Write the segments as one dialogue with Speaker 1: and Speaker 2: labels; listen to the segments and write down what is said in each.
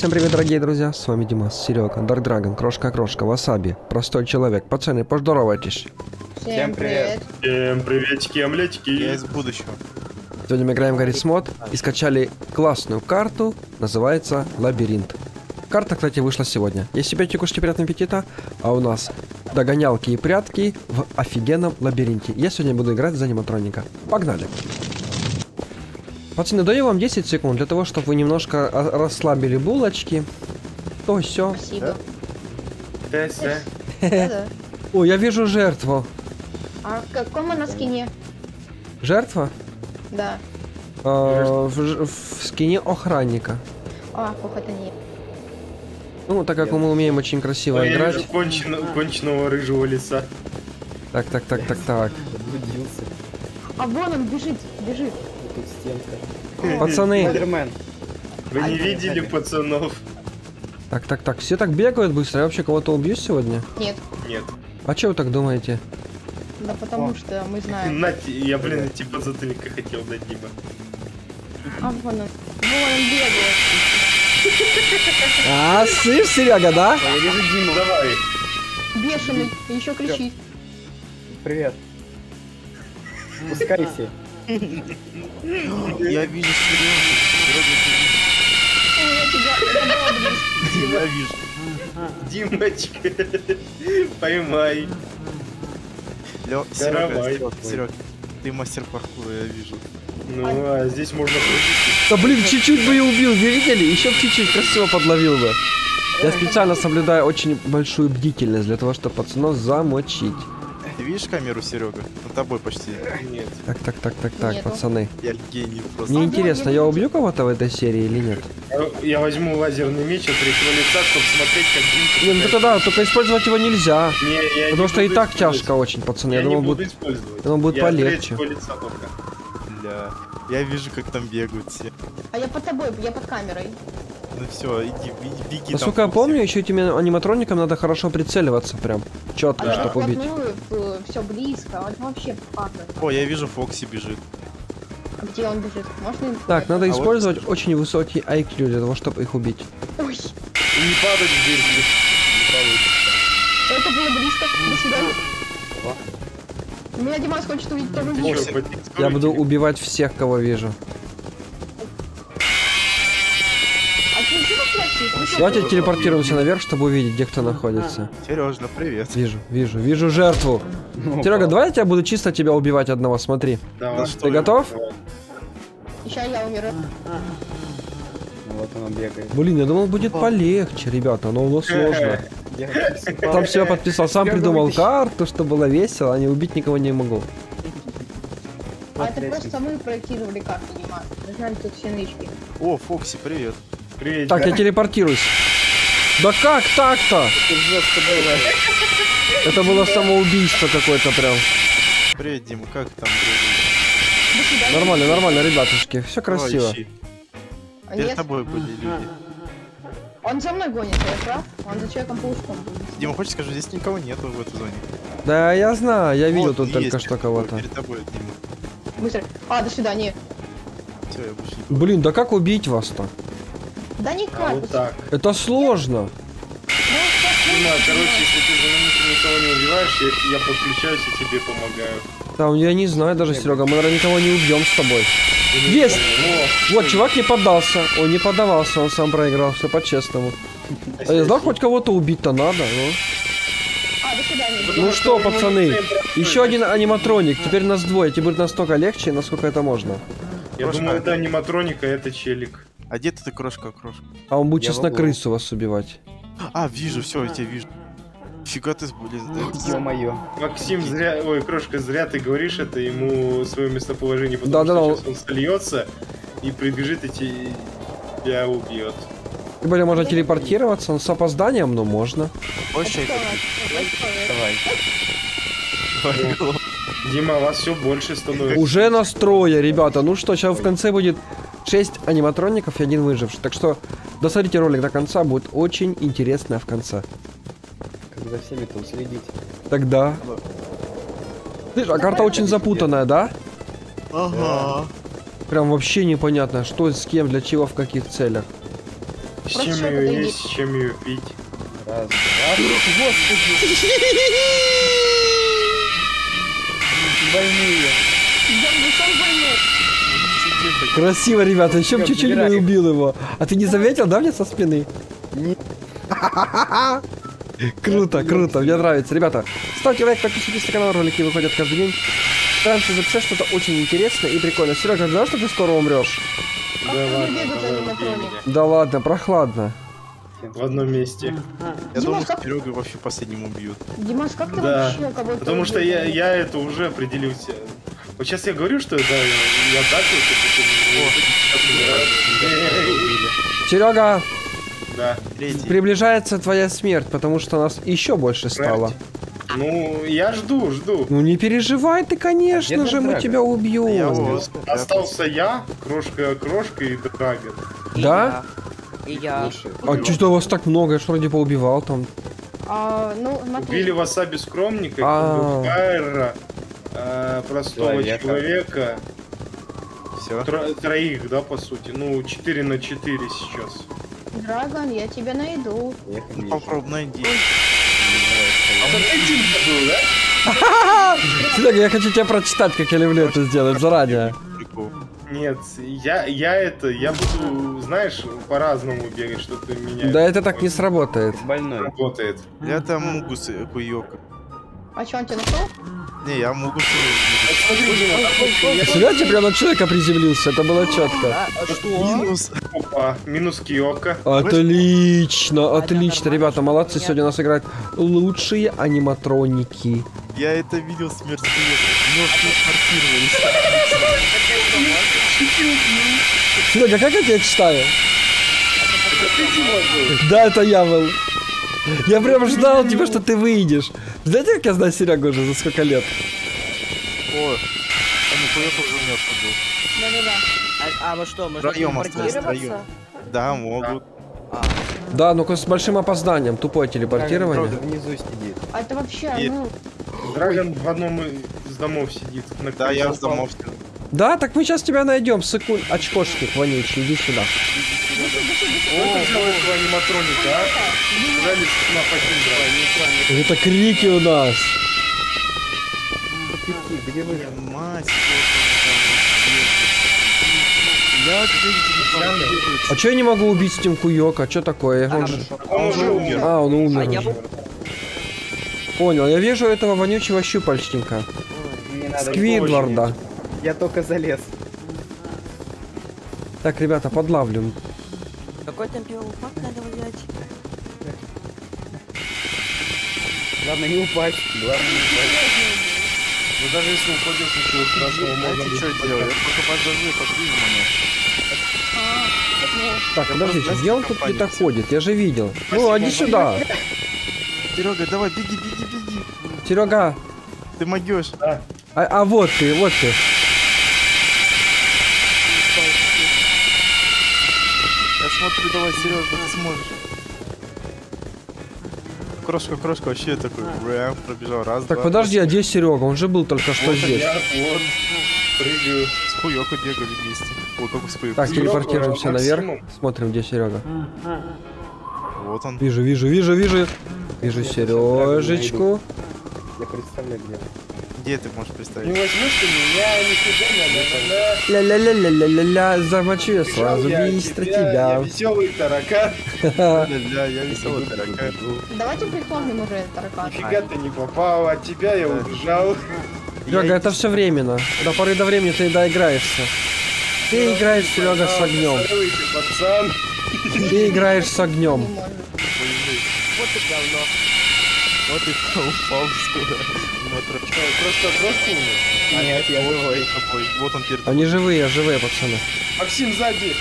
Speaker 1: Всем привет, дорогие друзья, с вами Димас, Серега, Дарк Драгон, Крошка Крошка, Васаби, Простой Человек. Пацаны, поздоровайтесь.
Speaker 2: Всем привет.
Speaker 3: Всем приветики, омлетики.
Speaker 4: Я из будущего.
Speaker 1: Сегодня мы играем в Гаррис Мод и скачали классную карту, называется Лабиринт. Карта, кстати, вышла сегодня. Если пейте, кушайте приятного аппетита, а у нас догонялки и прятки в офигенном лабиринте. Я сегодня буду играть за аниматроника. Погнали! Пацаны, даю вам 10 секунд для того, чтобы вы немножко расслабили булочки. То все.
Speaker 2: Спасибо. Да-да.
Speaker 1: О, я вижу жертву.
Speaker 2: А в каком она скине?
Speaker 1: Жертва?
Speaker 2: Да.
Speaker 1: А, в, в скине охранника.
Speaker 2: А, ох, это не.
Speaker 1: Ну, так как мы умеем очень красиво
Speaker 3: Я
Speaker 1: играть.
Speaker 3: вижу кончено- конченого рыжего лица.
Speaker 1: Так, так, так, так, так.
Speaker 2: А вон он бежит, бежит.
Speaker 5: Тут стенка.
Speaker 1: Пацаны,
Speaker 5: Спайдермен.
Speaker 3: Вы не видели пацанов?
Speaker 1: так, так, так, все так бегают быстро. Я вообще кого-то убью сегодня?
Speaker 2: Нет.
Speaker 3: Нет.
Speaker 1: А че вы так думаете?
Speaker 2: Да потому что мы знаем.
Speaker 3: Нати, я, блин, типа затыльника хотел дать Дима.
Speaker 2: А вон он. Вон он бегает.
Speaker 1: А, слышь, Серега, да?
Speaker 5: Я вижу Диму.
Speaker 3: Давай.
Speaker 2: Бешеный. Еще кричит.
Speaker 5: Привет. Спускайся.
Speaker 4: Я вижу
Speaker 2: я я.
Speaker 4: Я вижу.
Speaker 3: Димочка, поймай.
Speaker 4: Серега, Серег, ты мастер паркура, я вижу.
Speaker 3: Ну, а здесь можно.
Speaker 1: Да блин, чуть-чуть бы и убил, вы видели? Еще чуть-чуть красиво подловил бы. Я специально соблюдаю очень большую бдительность для того, чтобы пацанов замочить.
Speaker 4: Ты видишь камеру, Серега? Над тобой почти.
Speaker 3: Нет.
Speaker 1: Так, так, так, так, так,
Speaker 2: Нету.
Speaker 1: пацаны.
Speaker 4: Я гений просто.
Speaker 1: Мне
Speaker 2: А,
Speaker 1: интересно,
Speaker 2: я
Speaker 1: я
Speaker 2: не
Speaker 1: убью кого-то в этой серии или нет?
Speaker 3: Я- Я возьму лазерный меч от третьего лица, чтобы смотреть, как Димка...
Speaker 1: Не, ну только да, только использовать его нельзя.
Speaker 3: Не, я не
Speaker 1: Потому что и так тяжко очень, пацаны.
Speaker 3: Я,
Speaker 1: Я
Speaker 3: не буду
Speaker 1: будет...
Speaker 3: использовать.
Speaker 1: думал, будет
Speaker 3: я
Speaker 1: полегче.
Speaker 3: лица только.
Speaker 4: Бля. Я вижу, как там бегают все.
Speaker 2: А я под тобой, я под камерой.
Speaker 4: Ну все, иди, иди, беги. там
Speaker 1: Насколько я помню, еще этим аниматроникам надо хорошо прицеливаться прям. Четко,
Speaker 2: А я
Speaker 1: чтобы убить.
Speaker 2: вплотную, все близко. Он вообще падает.
Speaker 4: О, я вижу, Фокси бежит.
Speaker 2: А Где он бежит? Можно им
Speaker 1: Так, надо
Speaker 4: А вот-
Speaker 1: использовать очень высокий IQ для того, чтобы их убить.
Speaker 2: Ой,
Speaker 3: И не падать в дверь.
Speaker 2: это было близко. До свидания. Меня Димас хочет увидеть тоже
Speaker 3: чё, потекстуй
Speaker 1: Я буду убивать всех, кого вижу. Давайте телепортируемся наверх, чтобы увидеть, где кто находится.
Speaker 4: Сережа, привет.
Speaker 1: Вижу, вижу, вижу жертву.
Speaker 5: Ну,
Speaker 1: Серега, давай я тебя буду чисто тебя убивать одного, смотри.
Speaker 3: Давай.
Speaker 4: что
Speaker 1: Ты готов?
Speaker 3: Давай.
Speaker 2: Сейчас я умираю.
Speaker 5: Вот он бегает.
Speaker 1: Блин, я думал, будет полегче, ребята, но у нас сложно.
Speaker 5: Я хочу
Speaker 1: Там себя подписал, сам придумал карту, чтобы было весело, а не убить никого не могу.
Speaker 2: А это просто мы проектировали карту, Димас. Мы знаем тут все нычки.
Speaker 4: О, Фокси, привет.
Speaker 3: Привет.
Speaker 1: Так, я телепортируюсь. Да как так-то? Это было самоубийство какое-то прям.
Speaker 4: Привет, Дима, как там
Speaker 2: свидания.
Speaker 1: Нормально, нормально, ребятушки, все красиво.
Speaker 4: Ищи.
Speaker 2: А
Speaker 4: Перед
Speaker 2: Нет,
Speaker 4: тобой были люди.
Speaker 2: он за мной гонится, я прав? Он за человеком-паучком будет.
Speaker 4: Дима, хочешь скажу, здесь никого нету в этой зоне.
Speaker 1: Да, я знаю, я видел
Speaker 4: Вот,
Speaker 1: тут только что кого-то.
Speaker 4: Перед тобой, Дима.
Speaker 2: Быстро. А, до свидания.
Speaker 4: Все, я больше не буду.
Speaker 1: Блин, да как убить вас-то?
Speaker 2: Да никак.
Speaker 3: А вот так.
Speaker 1: Это сложно.
Speaker 2: Ну, так
Speaker 3: короче, если ты за минуту никого не убиваешь, я, я подключаюсь и тебе помогаю.
Speaker 1: Там, я не знаю даже, Серега, мы, наверное, никого не убьем с тобой. Есть!
Speaker 3: О,
Speaker 1: Вот, чувак не поддался. Он не поддавался, он сам проиграл, все по-честному. А я знал, хоть кого-то убить-то надо, ну.
Speaker 2: А.
Speaker 1: Ну что, пацаны, еще один аниматроник, теперь нас двое, теперь будет настолько легче, насколько это можно.
Speaker 3: Я
Speaker 4: Крошка.
Speaker 3: думал, это аниматроника, а это челик.
Speaker 4: А где ты, крошка, крошка?
Speaker 1: А он будет
Speaker 5: Я
Speaker 1: сейчас на крысу вас убивать.
Speaker 4: А, вижу, все, я тебя вижу. Фига ты сбылись.
Speaker 5: Ё-моё.
Speaker 3: Максим, зря, ой, Крошка, зря ты говоришь это ему свое местоположение, потому
Speaker 1: Да-да-да,
Speaker 3: что
Speaker 1: он-
Speaker 3: сейчас он сольется и прибежит и те- тебя убьет.
Speaker 1: Тем более можно телепортироваться, но с опозданием, но можно.
Speaker 5: Давай.
Speaker 4: Давай.
Speaker 3: Дима, вас все больше становится.
Speaker 1: Уже настроя, ребята. Ну что, сейчас в конце будет 6 аниматроников и один выживший. Так что досмотрите ролик до конца, будет очень интересно в конце.
Speaker 5: Как за всеми-то уследить.
Speaker 1: Тогда... Слышь, а карта очень запутанная, да?
Speaker 4: Ага.
Speaker 1: Прям вообще непонятно, что с кем, для чего, в каких целях.
Speaker 3: С чем ее есть, с чем ее пить.
Speaker 5: Раз, два. Господи. Больные.
Speaker 1: Красиво, ребята, еще чуть-чуть и убил его. А ты не заметил, да, мне со спины?
Speaker 5: Не-
Speaker 1: Круто, круто, мне нравится. Ребята, ставьте лайк, подписывайтесь на канал, ролики выходят каждый день. Стараемся записать что-то очень интересное и прикольное. Серега, знаешь, что ты скоро умрешь?
Speaker 2: А
Speaker 3: ладно.
Speaker 1: Да ладно, прохладно.
Speaker 3: В одном месте.
Speaker 4: Я
Speaker 2: Димас,
Speaker 4: думаю,
Speaker 2: как-
Speaker 4: Серега вообще последним убьют.
Speaker 2: Димас, как ты
Speaker 3: Да,
Speaker 2: вообще кого-то
Speaker 3: Потому что я, я это уже определился. Вот сейчас я говорю, что да, я, я дакился,
Speaker 1: Серега,
Speaker 3: Да.
Speaker 4: Третий.
Speaker 1: приближается твоя смерть, потому что нас еще больше стало.
Speaker 3: Ну, я жду, жду.
Speaker 1: Ну не переживай ты,
Speaker 5: А
Speaker 1: конечно
Speaker 5: где
Speaker 1: же, мы тебя
Speaker 4: Я
Speaker 1: убьем.
Speaker 4: вот.
Speaker 3: Остался я, крошка, крошка и драгон.
Speaker 1: Да?
Speaker 6: И я.
Speaker 5: Лучше.
Speaker 1: А что у вас так много? Я ж вроде поубивал там.
Speaker 2: А, ну, смотри.
Speaker 3: Убили васаби скромника,
Speaker 1: А.
Speaker 3: Файра, э, простого
Speaker 5: Человека.
Speaker 3: человека.
Speaker 4: Все.
Speaker 3: Тро- троих, да, по сути. Ну, 4 на 4 сейчас.
Speaker 2: Драгон, я тебя найду.
Speaker 4: Ну попробуй найди.
Speaker 3: А вот один был, да?
Speaker 1: Серега, я хочу тебе прочитать, как я люблю это сделать заранее.
Speaker 3: Нет, я, я это, я буду, знаешь, по-разному бегать, что-то меня
Speaker 1: Да это так не сработает.
Speaker 5: Больной.
Speaker 3: работает.
Speaker 4: Я там могу с Куёка.
Speaker 2: А что, он тебя нашел?
Speaker 4: Не, я могу с
Speaker 3: Вот смотри, Дима, допустим, я-
Speaker 1: Серьезно, прям на человека приземлился, это было четко.
Speaker 6: А, а что?
Speaker 4: Минус.
Speaker 3: Опа, минус Киока.
Speaker 1: Отлично, отлично, ребята, молодцы, сегодня у нас играют лучшие аниматроники.
Speaker 4: Я это видел смерть. Мертвые квартировались.
Speaker 1: Серега, как я тебя читаю? Да, это я был. Я прям ждал, типа, что ты выйдешь. Знаете, как я знаю Серегу уже за сколько лет?
Speaker 4: О, а ну Куёка уже мертвый был.
Speaker 2: Да-да-да.
Speaker 6: А, а мы что, мы
Speaker 4: остались,
Speaker 6: телепортироваться?
Speaker 4: Да, могут.
Speaker 6: А,
Speaker 1: Да, ну с большим опозданием, тупое
Speaker 5: Драгон
Speaker 1: телепортирование.
Speaker 5: внизу сидит.
Speaker 2: А это вообще,
Speaker 4: И-
Speaker 2: ну...
Speaker 3: Драгон в одном из домов сидит. На
Speaker 4: Да, я с домов.
Speaker 1: Да, так мы сейчас тебя найдем, секунд, очкошник вонючий, иди сюда.
Speaker 3: А?
Speaker 1: Это крики у нас.
Speaker 5: Где вы?
Speaker 4: Мать,
Speaker 1: А чё я не могу убить Стим Куёка? Чё такое? Он же-
Speaker 3: Он уже умер.
Speaker 1: А, он умер
Speaker 6: А я.
Speaker 1: Понял, я вижу этого вонючего щупальчника.
Speaker 5: Мне надо... Я только залез.
Speaker 1: Так, ребята, подлавлю.
Speaker 6: какой там пивопак надо взять?
Speaker 5: Главное не упасть. Главное не упасть.
Speaker 3: Ну даже если упадешь ничего страшного, можно
Speaker 4: Знаете, что делать? Я пока подожду, подвижу меня.
Speaker 1: Так, подождите, где он тут где-то ходит? Я же видел. Ну, иди сюда.
Speaker 4: Серега, давай, беги, беги, беги.
Speaker 1: Серега,
Speaker 4: Ты могешь.
Speaker 1: а, а вот ты, вот ты.
Speaker 4: Смотрю, давай, Сережа, ты сможешь. Крошка, крошка, вообще такой, рэм, пробежал, раз,
Speaker 1: Так,
Speaker 4: два.
Speaker 1: подожди, а где Серега? Он же был только что
Speaker 3: Вот
Speaker 1: здесь.
Speaker 3: я, вот, прыгаю.
Speaker 4: С хуёкой бегали вместе. Ой, как с.
Speaker 1: Так, телепортируемся наверх. Смотрим, где Серега.
Speaker 4: Вот он.
Speaker 1: Вижу, вижу, вижу, вижу. Вижу Сережечку.
Speaker 5: Я представляю, где.
Speaker 4: Где ты можешь
Speaker 3: Не
Speaker 4: представить?
Speaker 3: возьмешь ты меня, нифига, ля ля
Speaker 1: Ля-ля-ля-ля-ля-ля-ля, замочу я сразу быстро тебя.
Speaker 3: Веселый таракан.
Speaker 4: Ля-ля, я веселый таракан.
Speaker 2: Давайте прихлопнем уже таракан.
Speaker 3: Нифига ты не попал, от тебя я убежал.
Speaker 1: Серега, это все временно. До поры до времени ты доиграешься. Ты играешь, Серега, с огнем.
Speaker 3: Ты, пацан.
Speaker 1: Ты играешь с
Speaker 2: Не
Speaker 1: огнем.
Speaker 6: Вот и говно.
Speaker 4: Вот и упал.
Speaker 3: Что, Просто, просто умер.
Speaker 5: Нет, я живой.
Speaker 4: Такой, Вот он перед
Speaker 1: Они живые, живые, пацаны.
Speaker 3: Максим сзади.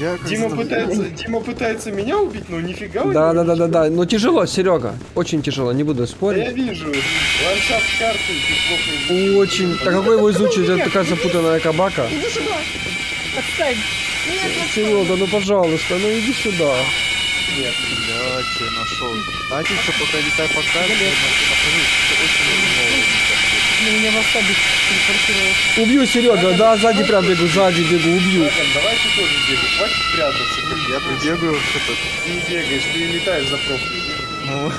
Speaker 4: Я
Speaker 3: Дима пытается, Дима пытается меня убить, но нифига у
Speaker 1: Да, да, да, да, да. Но тяжело, Серега. Очень тяжело, не буду
Speaker 3: Да я
Speaker 1: спорить.
Speaker 3: вижу. Ландшафт карты.
Speaker 1: Очень. Так какой его изучить? Это такая запутанная кабака.
Speaker 2: Иди сюда. Отстань.
Speaker 1: Серега, ну пожалуйста, ну иди сюда.
Speaker 3: Нет.
Speaker 4: Да, что нашел. Знаете, что пока летай по карте, я нахожусь очень много.
Speaker 5: меня васаби телепортировал.
Speaker 1: Убью, Серега, да, сзади прям бегу, сзади бегу, убью.
Speaker 3: Давай ты тоже бегай, хватит прятаться.
Speaker 4: Я прибегаю что-то.
Speaker 3: Ты не бегаешь, ты летаешь за профиль.
Speaker 4: Ну,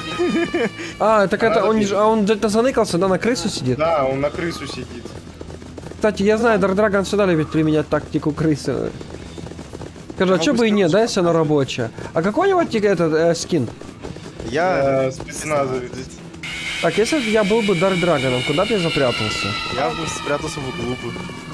Speaker 1: А, так это он, не ж- а он где-то заныкался, да, на крысу сидит?
Speaker 3: Да, он на крысу сидит.
Speaker 1: Кстати, я знаю, Dragon всегда любит применять тактику крысы. Скажи, а чё бы и нет, да, если она рабочая? А какой у него этот э, скин?
Speaker 4: я...
Speaker 3: Э, спецназовец.
Speaker 1: Так, если б я был бы Дарк Драгоном, куда бы я запрятался?
Speaker 4: Я бы спрятался в углу бы.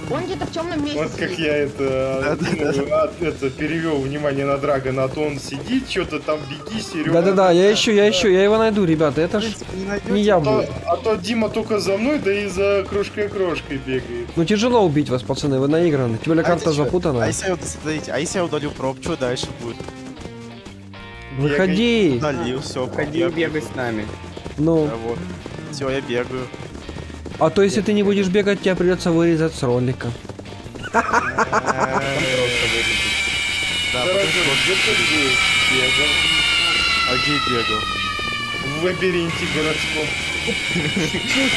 Speaker 2: Он где-то в темном месте.
Speaker 3: Вот как я это, ну, это перевел внимание на Драгона, а то он сидит, что-то там беги, Серега.
Speaker 1: Да-да-да, я ищу, я ищу, я его найду, ребята, это ж
Speaker 4: Не
Speaker 1: я
Speaker 3: А то,
Speaker 1: был.
Speaker 3: а то Дима только за мной, да и за крошкой-крошкой бегает.
Speaker 1: Ну тяжело убить вас, пацаны, вы наиграны. Тем более
Speaker 4: А
Speaker 1: карта
Speaker 4: чё? А
Speaker 1: запутанная.
Speaker 4: если я, вот, смотрите, а если я удалю проб, что дальше будет?
Speaker 1: Выходи.
Speaker 4: Удалил, все.
Speaker 5: Ходи и бегай с нами.
Speaker 1: Ну,
Speaker 4: Да, вот. Все, я бегаю.
Speaker 1: А то если ты не будешь бегать, тебе придется вырезать с ролика.
Speaker 4: А где бегал?
Speaker 3: В лабиринте городском.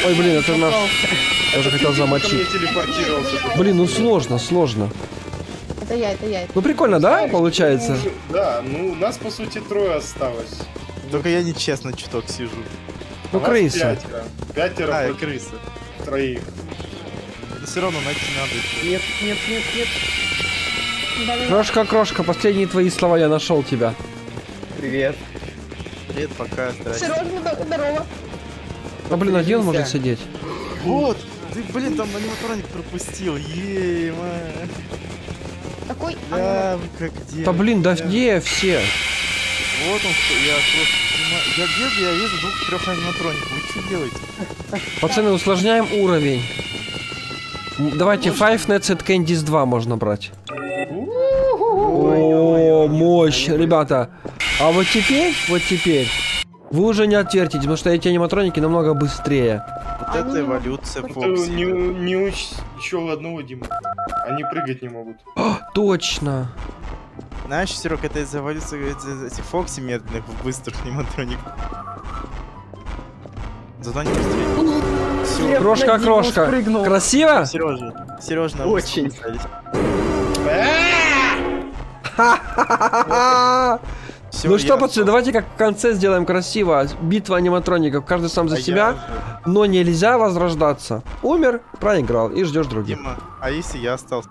Speaker 1: Ой, блин, это наш... Я уже хотел замочить. Блин, ну сложно, сложно.
Speaker 2: Это я, это я.
Speaker 1: Ну прикольно, да, получается?
Speaker 3: Ну, Да, ну нас по сути трое осталось.
Speaker 4: Только я нечестно чуток сижу.
Speaker 1: Ну
Speaker 3: А
Speaker 1: крыса.
Speaker 3: Пятеро. Пятеро
Speaker 4: А, крыса.
Speaker 3: троих.
Speaker 4: Но все равно найти надо.
Speaker 5: Нет, нет, нет, нет.
Speaker 1: Крошка, крошка, последние твои слова, я нашел тебя.
Speaker 5: Привет.
Speaker 4: Привет, пока.
Speaker 2: Сережа, да- здорово.
Speaker 1: А блин, один он может сидеть.
Speaker 4: Вот! Ты, блин, там аниматроник пропустил. Ей, ма.
Speaker 2: Такой... а,
Speaker 4: Да, как где?
Speaker 1: Да блин, да где все?
Speaker 4: Вот он, что- я просто... Я бегаю, я вижу двух-трех аниматроников. Вы что делаете?
Speaker 1: Пацаны, усложняем уровень. Давайте Five Nights at Candy's 2 можно брать. О, мощь, ребята. А вот теперь, вот теперь, вы уже не отвертите, потому что эти аниматроники намного быстрее.
Speaker 4: Вот это эволюция Фокси.
Speaker 3: не, не учел одного Дима. Они прыгать не могут.
Speaker 1: Точно.
Speaker 4: Знаешь, Серег, это из эволюции эти, эти Фокси медленных в быстрых аниматроников. Зато они быстрее. Все,
Speaker 1: Крошка, крошка.
Speaker 5: спрыгнул.
Speaker 1: Красиво?
Speaker 4: Сережа, Сережа, на
Speaker 5: Очень.
Speaker 4: Всё,
Speaker 1: Ну что, пацаны, давайте как в конце сделаем красиво. Битва аниматроников, каждый сам за
Speaker 4: А
Speaker 1: себя, но нельзя возрождаться. Умер, проиграл и ждешь других.
Speaker 4: Дима, а если я остался?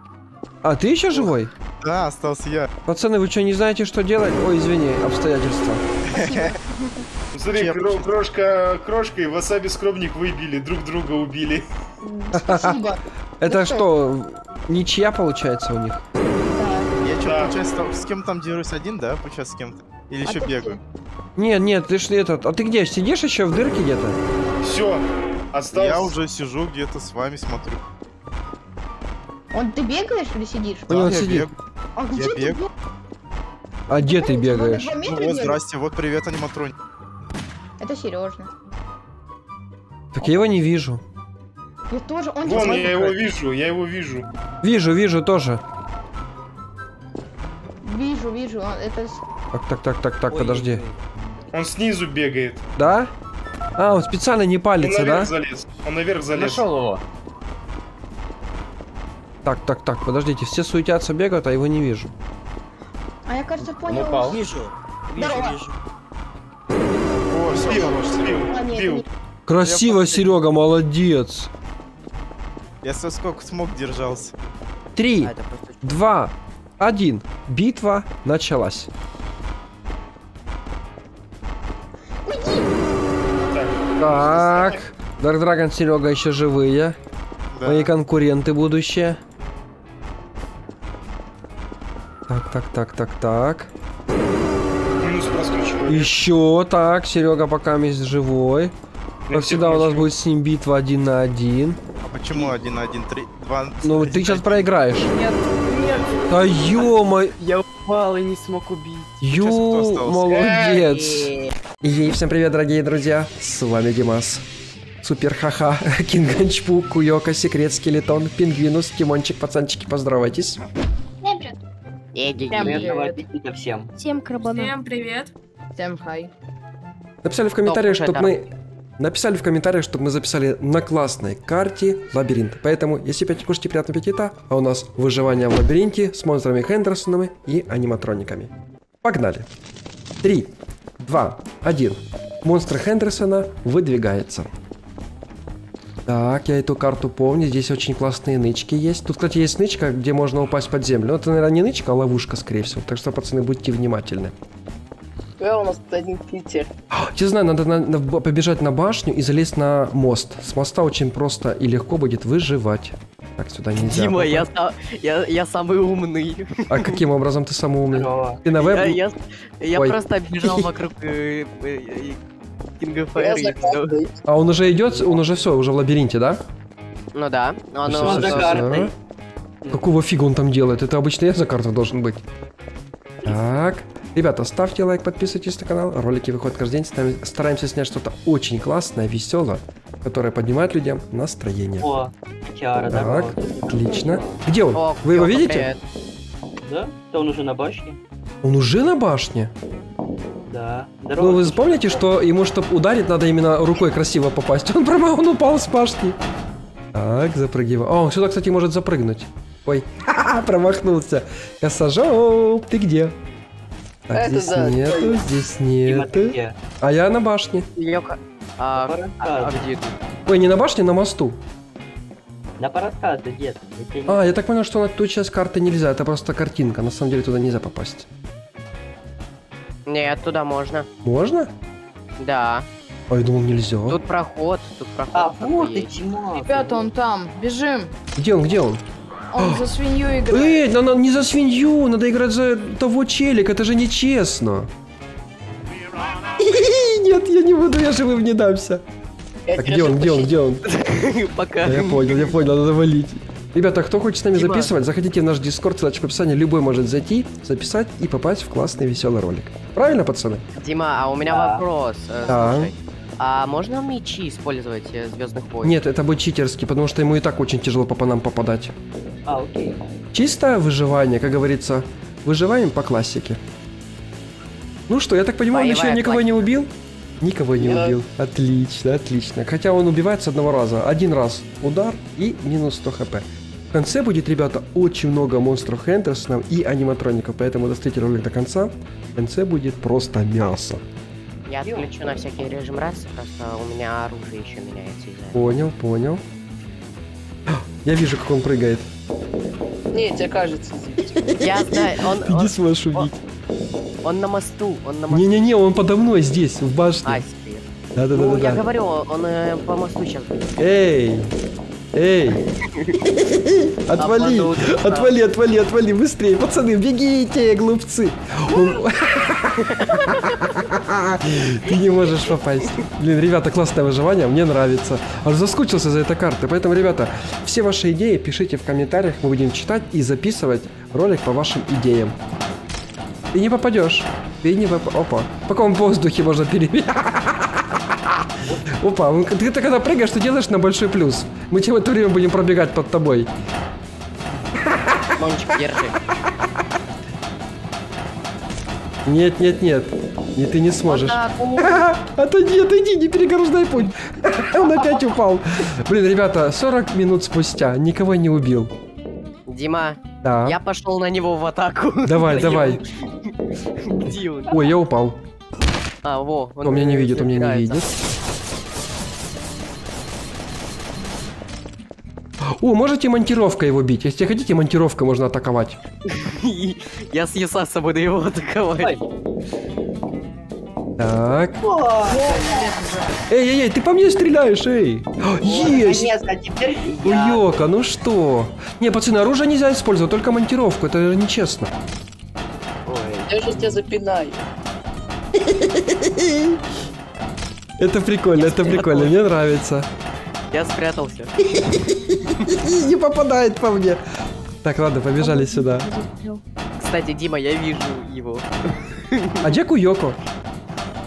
Speaker 1: А ты еще живой?
Speaker 4: Да, остался я.
Speaker 1: Пацаны, вы что, не знаете, что делать? Ой, извини, обстоятельства.
Speaker 3: Смотри, кро-
Speaker 4: почти-
Speaker 3: крошка, крошка и васаби скромник выбили, друг друга убили.
Speaker 2: Спасибо.
Speaker 1: Это
Speaker 2: Ну
Speaker 1: что, ничья получается у них?
Speaker 4: Я что, получается, с кем там дерусь один, да? Получается, с кем-то? Или
Speaker 2: А
Speaker 4: еще бегаю?
Speaker 1: Нет, нет, ты ж этот. А ты где? Сидишь еще в дырке где-то?
Speaker 3: Все, осталось.
Speaker 4: Я уже сижу где-то с вами, смотрю.
Speaker 2: Он ты бегаешь или сидишь?
Speaker 1: Него
Speaker 4: я
Speaker 1: сидит.
Speaker 2: А где ты
Speaker 4: бегаю.
Speaker 2: бегаешь?
Speaker 1: А где ты бегаешь?
Speaker 4: Ну вот, здрасте, вот привет, аниматроник.
Speaker 2: Это Сережа.
Speaker 1: Так я его не вижу.
Speaker 2: Я тоже, он
Speaker 3: Вон, я его вижу, я его вижу.
Speaker 1: Вижу, вижу тоже.
Speaker 2: Вижу, вижу, он- это...
Speaker 1: Так, так, так, так, так, подожди.
Speaker 3: Он снизу бегает.
Speaker 1: Да? А, он специально не
Speaker 3: Он
Speaker 1: палится,
Speaker 3: наверх
Speaker 1: да?
Speaker 3: залез. Он наверх залез.
Speaker 5: Нашел его.
Speaker 1: Так, так, так, подождите, все суетятся, бегают, а его не вижу.
Speaker 2: А я, кажется,
Speaker 5: Он
Speaker 2: понял.
Speaker 5: упал.
Speaker 6: Вижу. Вижу,
Speaker 2: Здорово.
Speaker 6: вижу.
Speaker 4: О,
Speaker 3: Сбил, сбил,
Speaker 2: А, нет,
Speaker 3: сбил.
Speaker 1: Красиво, Серега, молодец.
Speaker 4: Я со сколько смог держался.
Speaker 1: Три,
Speaker 6: А, просто...
Speaker 1: два, один. Битва началась.
Speaker 3: Так,
Speaker 1: Дарк Драгон, Серега еще живые.
Speaker 4: Да.
Speaker 1: Мои конкуренты будущее. Так, так, так, так, так.
Speaker 3: человек.
Speaker 1: Еще так, Серега пока есть живой. Как всегда у нас будет с ним битва один на один.
Speaker 4: А почему один на один, три, два...
Speaker 1: Ну,
Speaker 4: один
Speaker 1: ты сейчас
Speaker 4: один?
Speaker 1: проиграешь.
Speaker 5: Нет, нет.
Speaker 1: Да ё
Speaker 5: Я упал и не смог убить.
Speaker 1: Ю,
Speaker 4: кто остался?
Speaker 1: молодец. И всем привет, дорогие друзья. С вами Димас. Супер ха-ха, Кинганчпу, Куёка, Секрет, Скелетон, Пингвинус, Тимончик, пацанчики, поздоровайтесь.
Speaker 6: Э, ди-
Speaker 5: Всем
Speaker 6: Приятного
Speaker 5: привет.
Speaker 6: аппетита всем.
Speaker 7: Всем.
Speaker 8: Всем привет.
Speaker 2: Всем хай.
Speaker 1: Написали в комментариях, чтобы мы Написали в комментариях, чтобы мы записали на классной карте лабиринт. Поэтому, если опять кушайте приятного аппетита, а у нас выживание в лабиринте с монстрами Хендерсонами и аниматрониками. Погнали. Три, два, один. Монстр Хендерсона выдвигается. Так, я эту карту помню. Здесь очень классные нычки есть. Тут, кстати, есть нычка, где можно упасть под землю. Но это, наверное, не нычка, а ловушка, скорее всего. Так что, пацаны, будьте внимательны.
Speaker 5: Да, у нас тут один Питер.
Speaker 1: Я знаю, надо на- на- побежать на башню и залезть на мост. С моста очень просто и легко будет выживать. Так, сюда нельзя.
Speaker 7: Дима, я, я, я самый умный.
Speaker 1: А каким образом ты самый умный? Ты на веб?
Speaker 7: Я, я, я
Speaker 1: Ой.
Speaker 7: просто бежал вокруг
Speaker 5: Я за
Speaker 7: всё.
Speaker 5: картой.
Speaker 1: А он уже идет, он уже все, уже в лабиринте, да?
Speaker 7: Ну да, но оно...
Speaker 1: всё,
Speaker 5: за картой.
Speaker 1: Какого фига он там делает? Это обычно я за карту должен быть. Так. Ребята, ставьте лайк, подписывайтесь на канал. Ролики выходят каждый день. Стараемся снять что-то очень классное, веселое, которое поднимает людям настроение.
Speaker 8: О,
Speaker 1: Так,
Speaker 8: здорово.
Speaker 1: отлично. Где он?
Speaker 7: О,
Speaker 1: Вы его видите?
Speaker 7: привет.
Speaker 8: Да? Да он уже на башне?
Speaker 1: Он уже на башне?
Speaker 8: Да. Здорово.
Speaker 1: Ну, вы помните, что ему, чтобы ударить, надо именно рукой красиво попасть? Он прямо он упал с башни. Так, запрыгивай. О, он сюда, кстати, может запрыгнуть. Ой, ха-ха, промахнулся. Косожоп, ты где? Так,
Speaker 5: Это
Speaker 1: здесь
Speaker 5: да,
Speaker 1: нету, здесь нету. А я на башне.
Speaker 7: Йоко. А, а, а
Speaker 8: рассказывать.
Speaker 7: где ты?
Speaker 1: Ой, не на башне, на мосту.
Speaker 8: Да порассказывай, дед.
Speaker 1: А, я так понял, что на ту часть карты нельзя, это просто картинка. На самом деле туда нельзя попасть.
Speaker 7: Нет, туда можно.
Speaker 1: Можно?
Speaker 7: Да.
Speaker 1: А я думал, нельзя.
Speaker 7: Тут проход, тут проход.
Speaker 8: А, вот ты,
Speaker 7: есть.
Speaker 8: Дима.
Speaker 2: Ребята, он там. Бежим.
Speaker 1: Где он, где он?
Speaker 2: Он за свинью играет.
Speaker 1: Эй, надо не за свинью, надо играть за того челика, это же нечестно. Нет, я не буду, я живым не дамся. Так, где он, где он, где он?
Speaker 7: Пока.
Speaker 1: Я понял, я понял, надо валить. Ребята, кто хочет с нами
Speaker 7: Дима.
Speaker 1: записывать, заходите в наш дискорд, ссылочка в описании, любой может зайти, записать и попасть в классный веселый ролик. Правильно, пацаны?
Speaker 7: Дима, а у меня
Speaker 8: Да.
Speaker 7: вопрос. э,
Speaker 1: Да.
Speaker 7: Слушай, а можно мечи использовать э, Звездных войн?
Speaker 1: Нет, это будет читерский, потому что ему и так очень тяжело по нам попадать.
Speaker 8: А, окей.
Speaker 1: Чистое выживание, как говорится, выживаем по классике. Ну что, я так понимаю, он еще
Speaker 7: Боевая
Speaker 1: никого не убил? Никого не
Speaker 5: Нет.
Speaker 1: убил. Отлично, отлично. Хотя он убивает с одного раза. Один раз удар и минус 100 хп. В конце будет, ребята, очень много монстров Хендерсонов и аниматроников, поэтому дострите ролик до конца. В конце будет просто мясо.
Speaker 7: Я отключу на всякий режим расы, просто у меня оружие еще меняется из-за.
Speaker 1: Понял, понял. Я вижу, как он прыгает.
Speaker 5: Не, тебе кажется.
Speaker 7: Я знаю, он,
Speaker 1: не сможешь убить.
Speaker 7: он на мосту, он на мосту.
Speaker 1: Не-не-не, он подо мной здесь, в башне.
Speaker 7: А, себе. Ну, я
Speaker 1: Да-да-да-да.
Speaker 7: говорю, он э, по мосту сейчас будет.
Speaker 1: Эй! Ей! Отвали! Отвали, отвали, отвали! Быстрее, пацаны, бегите, глупцы! Ты не можешь попасть. Блин, ребята, классное выживание, мне нравится. Аж заскучился за этой картой. Поэтому, ребята, все ваши идеи пишите в комментариях, мы будем читать и записывать ролик по вашим идеям. Ты не попадешь. Ты не поп... Опа. В каком воздухе можно перебить? Опа, ты, ты когда прыгаешь, ты делаешь на большой плюс. Мы в это время будем пробегать под тобой.
Speaker 7: Мончик, держи.
Speaker 1: Нет, нет, нет. И ты не сможешь. Отойди, отойди, не переграждай путь. Он опять упал. Блин, ребята, 40 минут спустя никого не убил.
Speaker 7: Дима,
Speaker 1: Да.
Speaker 7: я пошел на него в атаку.
Speaker 1: Давай,
Speaker 7: Да
Speaker 1: давай.
Speaker 7: Где он?
Speaker 1: Ой, я упал.
Speaker 7: А, во.
Speaker 1: Он меня не видит, он меня не видит. О, можете монтировкой его бить. Если хотите, монтировкой можно атаковать.
Speaker 7: Я с Ясаса буду его атаковать.
Speaker 1: Так. Эй, эй, эй, ты по мне стреляешь, эй. Есть! Уёка, ну что? Не, пацаны, оружие нельзя использовать, только монтировку, это же нечестно.
Speaker 8: Ой,
Speaker 5: Я же тебя запинаю.
Speaker 1: Это прикольно, это прикольно, мне нравится.
Speaker 7: Я спрятался.
Speaker 1: Не попадает по мне. Так, ладно, побежали сюда.
Speaker 7: Кстати, Дима, я вижу его.
Speaker 1: А где
Speaker 8: а вот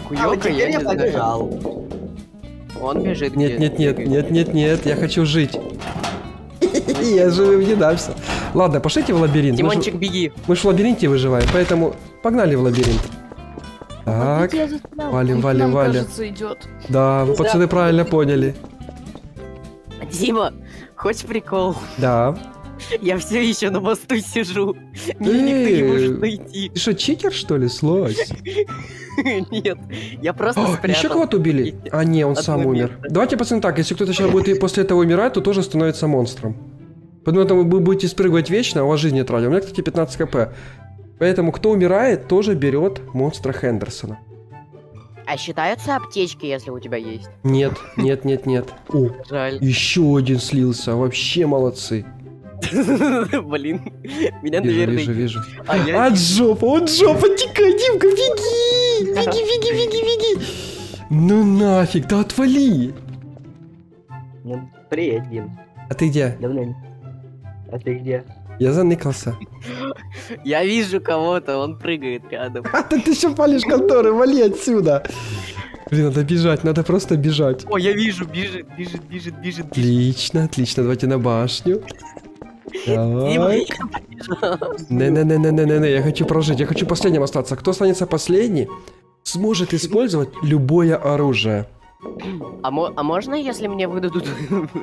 Speaker 7: Куёка,
Speaker 8: теперь
Speaker 7: я не знаю.
Speaker 8: побежал.
Speaker 7: Он бежит
Speaker 1: Нет, нет, нет, нет, нет, нет, я хочу жить. Я живым не дамся. Ладно, пошлите в лабиринт. Ж-
Speaker 7: Димончик, беги.
Speaker 1: Мы же в лабиринте выживаем, поэтому погнали в лабиринт. Так, валим, валим, валим.
Speaker 2: кажется, идет.
Speaker 1: Да, вы, пацаны, правильно поняли.
Speaker 7: Дима, хочешь прикол?
Speaker 1: Да.
Speaker 7: Я все еще на мосту сижу. Меня никто не может найти.
Speaker 1: Ты что, читер, что ли, слось?
Speaker 7: Нет, я просто
Speaker 1: О,
Speaker 7: спрятал.
Speaker 1: еще кого-то убили? А, не, он сам умер. Давайте, пацаны, так, если кто-то сейчас будет после этого умирать, то тоже становится монстром. Поэтому вы будете спрыгивать вечно, а у вас жизни тратить. У меня, кстати, 15 кп. Поэтому, кто умирает, тоже берет монстра Хендерсона.
Speaker 7: А считаются аптечки, если у тебя есть?
Speaker 1: Нет, нет, нет, нет. О,
Speaker 7: Жаль.
Speaker 1: еще один слился. Вообще молодцы.
Speaker 7: Блин, меня,
Speaker 1: Вижу,
Speaker 7: наверное...
Speaker 1: вижу, вижу.
Speaker 7: А я...
Speaker 1: От жопа, от жопа, тикай, Димка, беги! Беги, беги, беги, беги! Ну нафиг, да отвали!
Speaker 5: Ну, привет, Дим.
Speaker 1: А ты где?
Speaker 5: Давно не... А ты где?
Speaker 1: Я заныкался.
Speaker 7: я вижу кого-то, он прыгает рядом.
Speaker 1: А ты, ты еще палишь конторы, вали отсюда! Блин, надо бежать, надо просто бежать.
Speaker 7: О, я вижу, бежит, бежит, бежит, бежит.
Speaker 1: Отлично, отлично, давайте на башню. Давай. Не-не-не-не-не-не, я хочу прожить, я хочу последним остаться. Кто останется последний, сможет использовать любое оружие.
Speaker 7: А, мо- а можно, если мне выдадут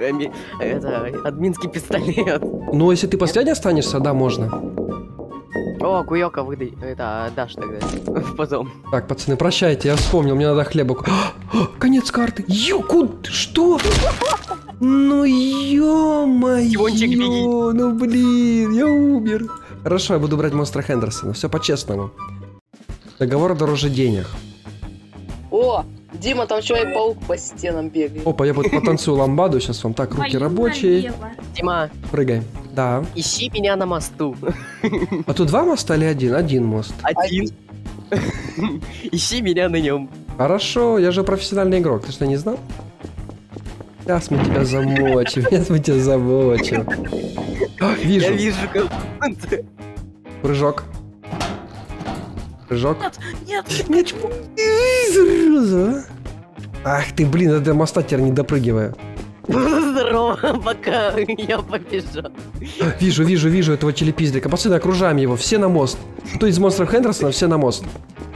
Speaker 7: это, админский пистолет?
Speaker 1: Ну, если ты последний останешься, да, можно.
Speaker 7: О, куёка выдай. Это дашь тогда. Потом.
Speaker 1: Так, пацаны, прощайте, я вспомнил, мне надо хлеба. Конец карты. Ё, куд... Что? Ну, ё-моё. Ну, блин, я умер. Хорошо, я буду брать монстра Хендерсона. Все по-честному. Договор дороже денег.
Speaker 8: О, Дима, там Человек-паук по стенам бегает.
Speaker 1: Опа, я вот потанцую ламбаду сейчас вам. Так, руки рабочие.
Speaker 7: Дима,
Speaker 1: Прыгаем. Да.
Speaker 7: ищи меня на мосту.
Speaker 1: А тут два моста или один? Один мост.
Speaker 7: Один. Ищи меня на нем.
Speaker 1: Хорошо, я же профессиональный игрок. Ты что, не знал? Сейчас мы тебя замочим. Сейчас мы тебя замочим. А,
Speaker 7: Я
Speaker 1: Вижу.
Speaker 7: вижу кого-то.
Speaker 1: Прыжок. Прыжок.
Speaker 2: Нет,
Speaker 1: Нет. Зараза. а. Ах ты, блин, я до моста теперь не допрыгиваю.
Speaker 7: Здорово, пока я побежал.
Speaker 1: Вижу, вижу, вижу этого телепиздрика. Пацаны, окружаем его. Все на мост. Кто из монстров Хендерсона, все на мост.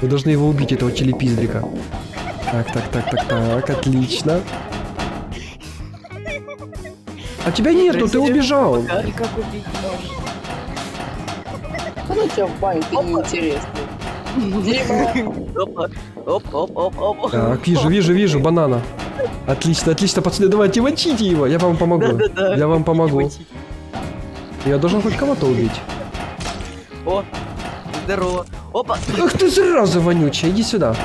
Speaker 1: Вы должны его убить, этого телепиздрика. Так, так, так, так, так, отлично. А тебя нету, ты убежал.
Speaker 8: Никак убить. Ну тебя в баню, ты неинтересный. Дима,
Speaker 7: оп, оп, оп, оп.
Speaker 1: Так, вижу, вижу, вижу, банана. Отлично, отлично, пацаны, давайте мочите его, я вам помогу.
Speaker 7: Да-да-да.
Speaker 1: Я вам помогу. Я должен хоть кого-то убить.
Speaker 7: О, здорово. Опа.
Speaker 1: Ах ты зараза вонючая, иди сюда.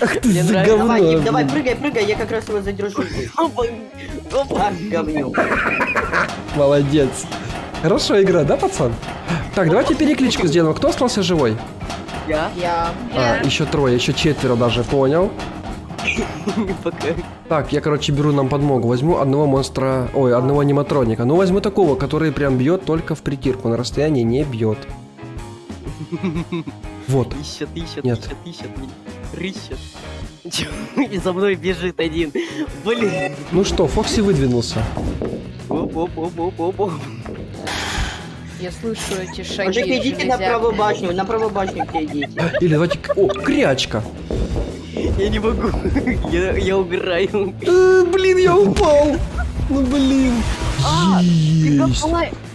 Speaker 1: Ах ты
Speaker 7: Мне нравится.
Speaker 1: говно.
Speaker 5: Давай, Дим, давай, прыгай, прыгай, я как раз его задержу.
Speaker 7: Опа. Опа.
Speaker 5: Говнюк.
Speaker 1: Молодец. Хорошая игра, да, пацан? Так, давайте перекличку сделаем. Кто остался живой?
Speaker 7: Я.
Speaker 2: я.
Speaker 1: А, еще трое, еще четверо даже, понял.
Speaker 7: Пока.
Speaker 1: Так, я, короче, беру нам подмогу. Возьму одного монстра, ой, одного аниматроника. Ну, возьму такого, который прям бьет только в притирку, на расстоянии не бьет. Вот.
Speaker 7: Ищет, ищет,
Speaker 1: Нет.
Speaker 7: ищет, ищет. Рыщет. И за мной бежит один. Блин.
Speaker 1: Ну что, Фокси выдвинулся.
Speaker 7: Оп, оп, оп, оп, оп, оп.
Speaker 2: Я слышу эти шаги.
Speaker 5: Мужики, идите на правую башню, на правую башню все идите.
Speaker 1: Или давайте... к- О, крячка.
Speaker 7: Я не могу. Я, я убираю.
Speaker 1: Э, блин, я упал. Ну, блин. Есть.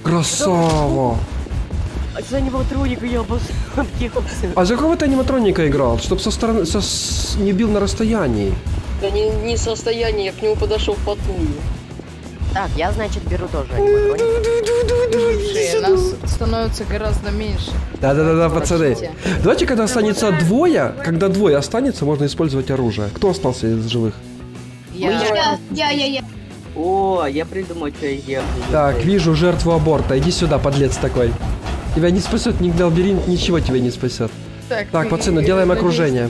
Speaker 1: Красава.
Speaker 7: А за аниматроника я обос- объехался.
Speaker 1: А за кого ты аниматроника играл? Чтоб со стороны... со с- не бил на расстоянии.
Speaker 8: да не, не состояние, я к нему подошел вплотную.
Speaker 7: Так, я, значит, беру тоже.
Speaker 2: Слушай, нас становится гораздо меньше.
Speaker 1: Да-да-да, пацаны. Давайте, когда останется двое, когда двое останется, можно использовать оружие. Кто остался из живых?
Speaker 2: Я...
Speaker 6: Я, я, я.
Speaker 5: О, я придумал, что я сделаю.
Speaker 1: Так, вижу жертву аборта. Иди сюда, подлец такой. Тебя не спасет ни лабиринт, ничего тебя не спасет. Так, пацаны, делаем окружение.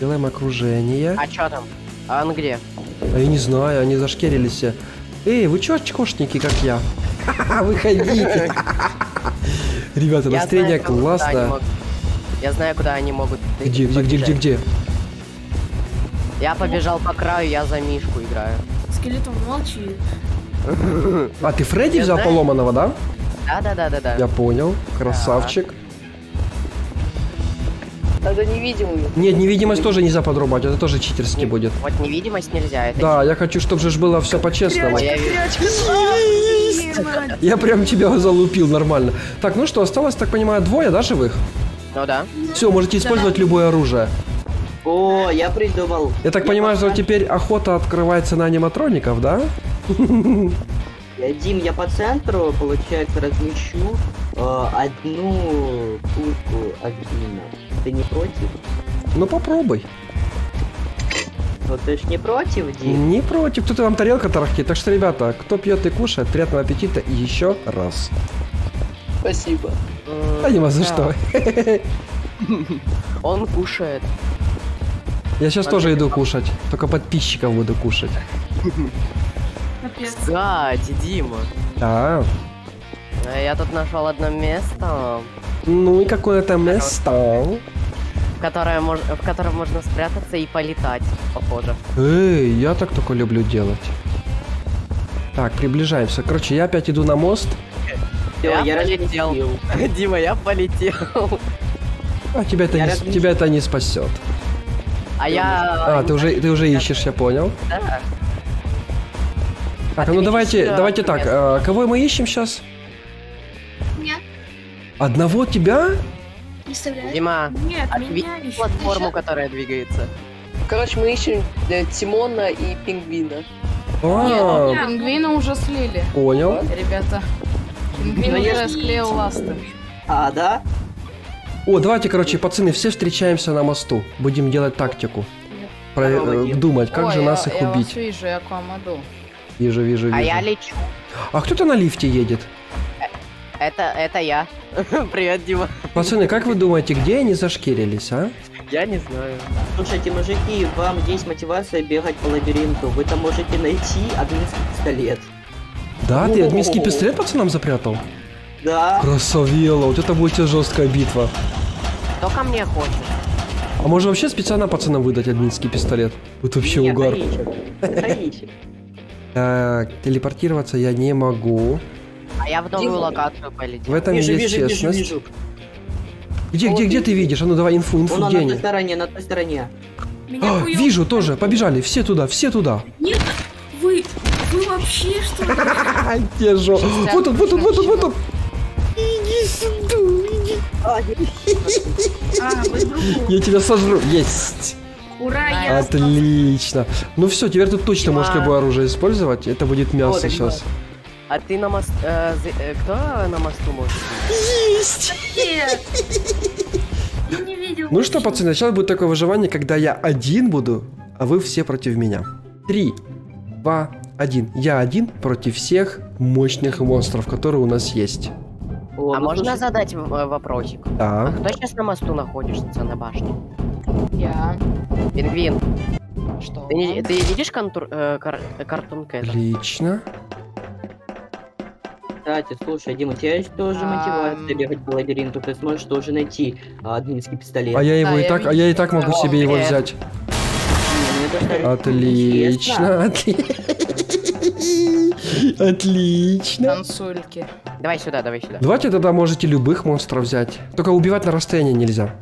Speaker 1: Делаем окружение.
Speaker 7: А чё там? А он где?
Speaker 1: А я не знаю, они зашкерились все. Эй, вы чё, очкошники, как я? Выходите. Ребята, настроение классно.
Speaker 7: Я знаю, куда они могут.
Speaker 1: Где, где, где, где, где?
Speaker 7: Я побежал по краю, я за Мишку играю.
Speaker 9: Скелетон молчи.
Speaker 1: А, ты Фредди взял поломанного, да?
Speaker 7: Да, да, да, да, да.
Speaker 1: Я понял. Красавчик.
Speaker 10: Это невидимый.
Speaker 1: Нет, невидимость тоже нельзя подрубать, это тоже читерски будет.
Speaker 7: Вот невидимость нельзя, это
Speaker 1: Да, я хочу, чтобы же было все по-честному.
Speaker 7: Я
Speaker 1: прям тебя залупил нормально. Так, ну что, осталось, так понимаю, двое, да, живых?
Speaker 7: Ну да.
Speaker 1: Все, можете использовать любое оружие.
Speaker 8: О, я придумал.
Speaker 1: Я так понимаю, что теперь охота открывается на аниматроников, да?
Speaker 8: Я, Дим, я по центру, получается, размещу э, одну пушку Агрина. Ты не против?
Speaker 1: Ну попробуй.
Speaker 8: Ну ты ж не против, Дим?
Speaker 1: Не против, тут вам тарелка тарахтит. Так что, ребята, кто пьет и кушает, приятного аппетита и еще раз.
Speaker 10: Спасибо.
Speaker 1: Да не за что.
Speaker 7: Он кушает.
Speaker 1: Я сейчас тоже иду кушать. Только подписчиков буду кушать.
Speaker 7: Кстати, Дима,
Speaker 1: Да.
Speaker 7: Я тут нашел одно место,
Speaker 1: Ну и какое то место.
Speaker 7: в, которое мож- в котором можно спрятаться и полетать, похоже.
Speaker 1: Эй, я так только люблю делать. Так, приближаемся. Короче, я опять иду на мост.
Speaker 7: Я
Speaker 8: я
Speaker 7: полетел.
Speaker 8: разместил.
Speaker 7: Дима, я полетел.
Speaker 1: А тебя это,
Speaker 8: Я
Speaker 1: не,
Speaker 8: размещу.
Speaker 1: тебя это не спасет.
Speaker 7: А я...
Speaker 1: А, ты уже, ты уже ищешь, я понял.
Speaker 7: Да.
Speaker 1: Так,
Speaker 7: А
Speaker 1: ну давайте, давайте так. а, кого мы ищем сейчас? Одного тебя?
Speaker 11: Представляешь?
Speaker 7: Дима,
Speaker 11: Нет,
Speaker 7: а
Speaker 11: меня ищут.
Speaker 7: платформу, которая двигается?
Speaker 10: Короче, мы ищем э, Тимона и Пингвина.
Speaker 1: А,
Speaker 11: Нет,
Speaker 9: Пингвина уже слили,
Speaker 1: понял.
Speaker 9: ребята. Пингвин
Speaker 8: Ну,
Speaker 9: уже склеил ласты.
Speaker 8: А, да?
Speaker 1: О, давайте, короче, пацаны, все встречаемся на мосту. Будем делать тактику. Про- э, думать, как
Speaker 9: Ой,
Speaker 1: же
Speaker 9: я-
Speaker 1: нас их
Speaker 9: я вас
Speaker 1: убить.
Speaker 9: вижу, я к вам иду.
Speaker 1: Вижу, вижу, вижу.
Speaker 7: А я лечу.
Speaker 1: А кто-то на лифте едет.
Speaker 7: Это, это я. Привет, Дима.
Speaker 1: Пацаны, как вы думаете, где они зашкерились, а?
Speaker 7: Я не знаю.
Speaker 8: Слушайте, мужики, вам есть мотивация бегать по лабиринту. Вы там можете найти админский пистолет.
Speaker 1: Да, ты админский пистолет пацанам запрятал?
Speaker 8: Да.
Speaker 1: Красавела, вот это будет жесткая битва.
Speaker 7: Кто ко мне хочет?
Speaker 1: А может вообще специально пацанам выдать админский пистолет? Вот вообще
Speaker 8: Нет,
Speaker 1: угар.
Speaker 8: Таичек. Таичек.
Speaker 1: Так, телепортироваться я не могу.
Speaker 7: А я в новую
Speaker 8: Дима.
Speaker 7: локацию
Speaker 1: В
Speaker 7: полетел.
Speaker 1: этом
Speaker 8: Вижу,
Speaker 1: есть
Speaker 8: вижу, вижу,
Speaker 1: честность.
Speaker 8: вижу.
Speaker 1: Где, где, где ты видишь? А ну давай инфу, инфу,
Speaker 8: Вон
Speaker 1: где
Speaker 8: на той стороне, на той стороне.
Speaker 11: Меня
Speaker 1: А, вижу тоже, побежали, все туда, все туда.
Speaker 11: Нет, вы, вы вообще что ли?
Speaker 1: Где же? Вот он, вот он, вот он, вот он. Иди сюда, иди.
Speaker 8: А.
Speaker 1: Я тебя сожру. Есть.
Speaker 11: Ура, я
Speaker 1: Отлично. Ну все, теперь ты точно можешь любое оружие использовать. Это будет мясо сейчас.
Speaker 7: А ты на мост... э, э, кто на мосту может?
Speaker 11: Нет. Я не видел.
Speaker 1: Ну что, пацаны, сейчас будет такое выживание, когда я один буду, а вы все против меня. Три, два, один. Я один против всех мощных монстров, которые у нас есть.
Speaker 8: О,
Speaker 7: А
Speaker 8: ну,
Speaker 7: можно
Speaker 8: слушай,
Speaker 7: задать в- вопросик? А
Speaker 1: Да.
Speaker 7: кто сейчас на мосту находится на башне?
Speaker 9: Я.
Speaker 7: Пингвин,
Speaker 9: Что?
Speaker 7: ты, не- ты видишь контур, э, кар, картун Кэта?
Speaker 1: Отлично.
Speaker 8: Кстати, слушай, Дима, у тебя есть тоже мотивация бегать по лабиринту. Ты сможешь тоже найти а, админский пистолет.
Speaker 1: А я его и так, а я и так могу себе его взять. Отлично, отлично. Отлично.
Speaker 9: Танцульки.
Speaker 7: Давай сюда, давай сюда.
Speaker 1: Давайте тогда можете любых монстров взять. Только убивать на расстоянии нельзя.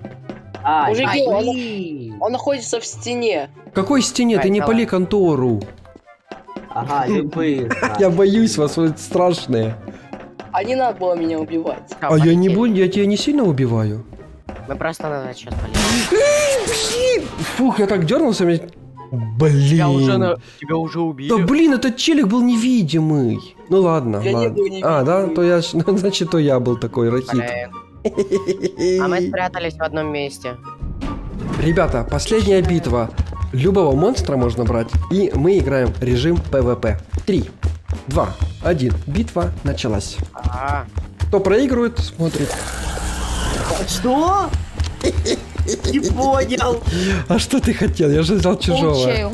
Speaker 8: А,
Speaker 10: Мужики, он-. Он находится в стене.
Speaker 1: В какой стене? Ты не пали контору.
Speaker 8: Ага, любые.
Speaker 1: Я боюсь вас, вы страшные.
Speaker 10: А не надо было меня убивать.
Speaker 1: А я не буду, я тебя не сильно убиваю.
Speaker 7: Мы просто назад сейчас полетим.
Speaker 1: Фух, я так дернулся, мне...
Speaker 7: Тебя уже,
Speaker 1: Блин.
Speaker 7: на... Тебя уже убили.
Speaker 1: Да блин, этот челик был невидимый. Ну ладно,
Speaker 10: Я не
Speaker 1: ладно.
Speaker 10: был невидимый.
Speaker 1: А, да, то я, ну, значит, то я был такой рахит.
Speaker 7: Блин. А мы спрятались в одном месте.
Speaker 1: Ребята, последняя битва. Любого монстра можно брать, и мы играем режим ПВП. Три, два, один. Битва началась.
Speaker 7: А,
Speaker 1: Кто проигрывает, смотрит.
Speaker 8: Что? Не понял.
Speaker 1: А что ты хотел? Я же взял чужого.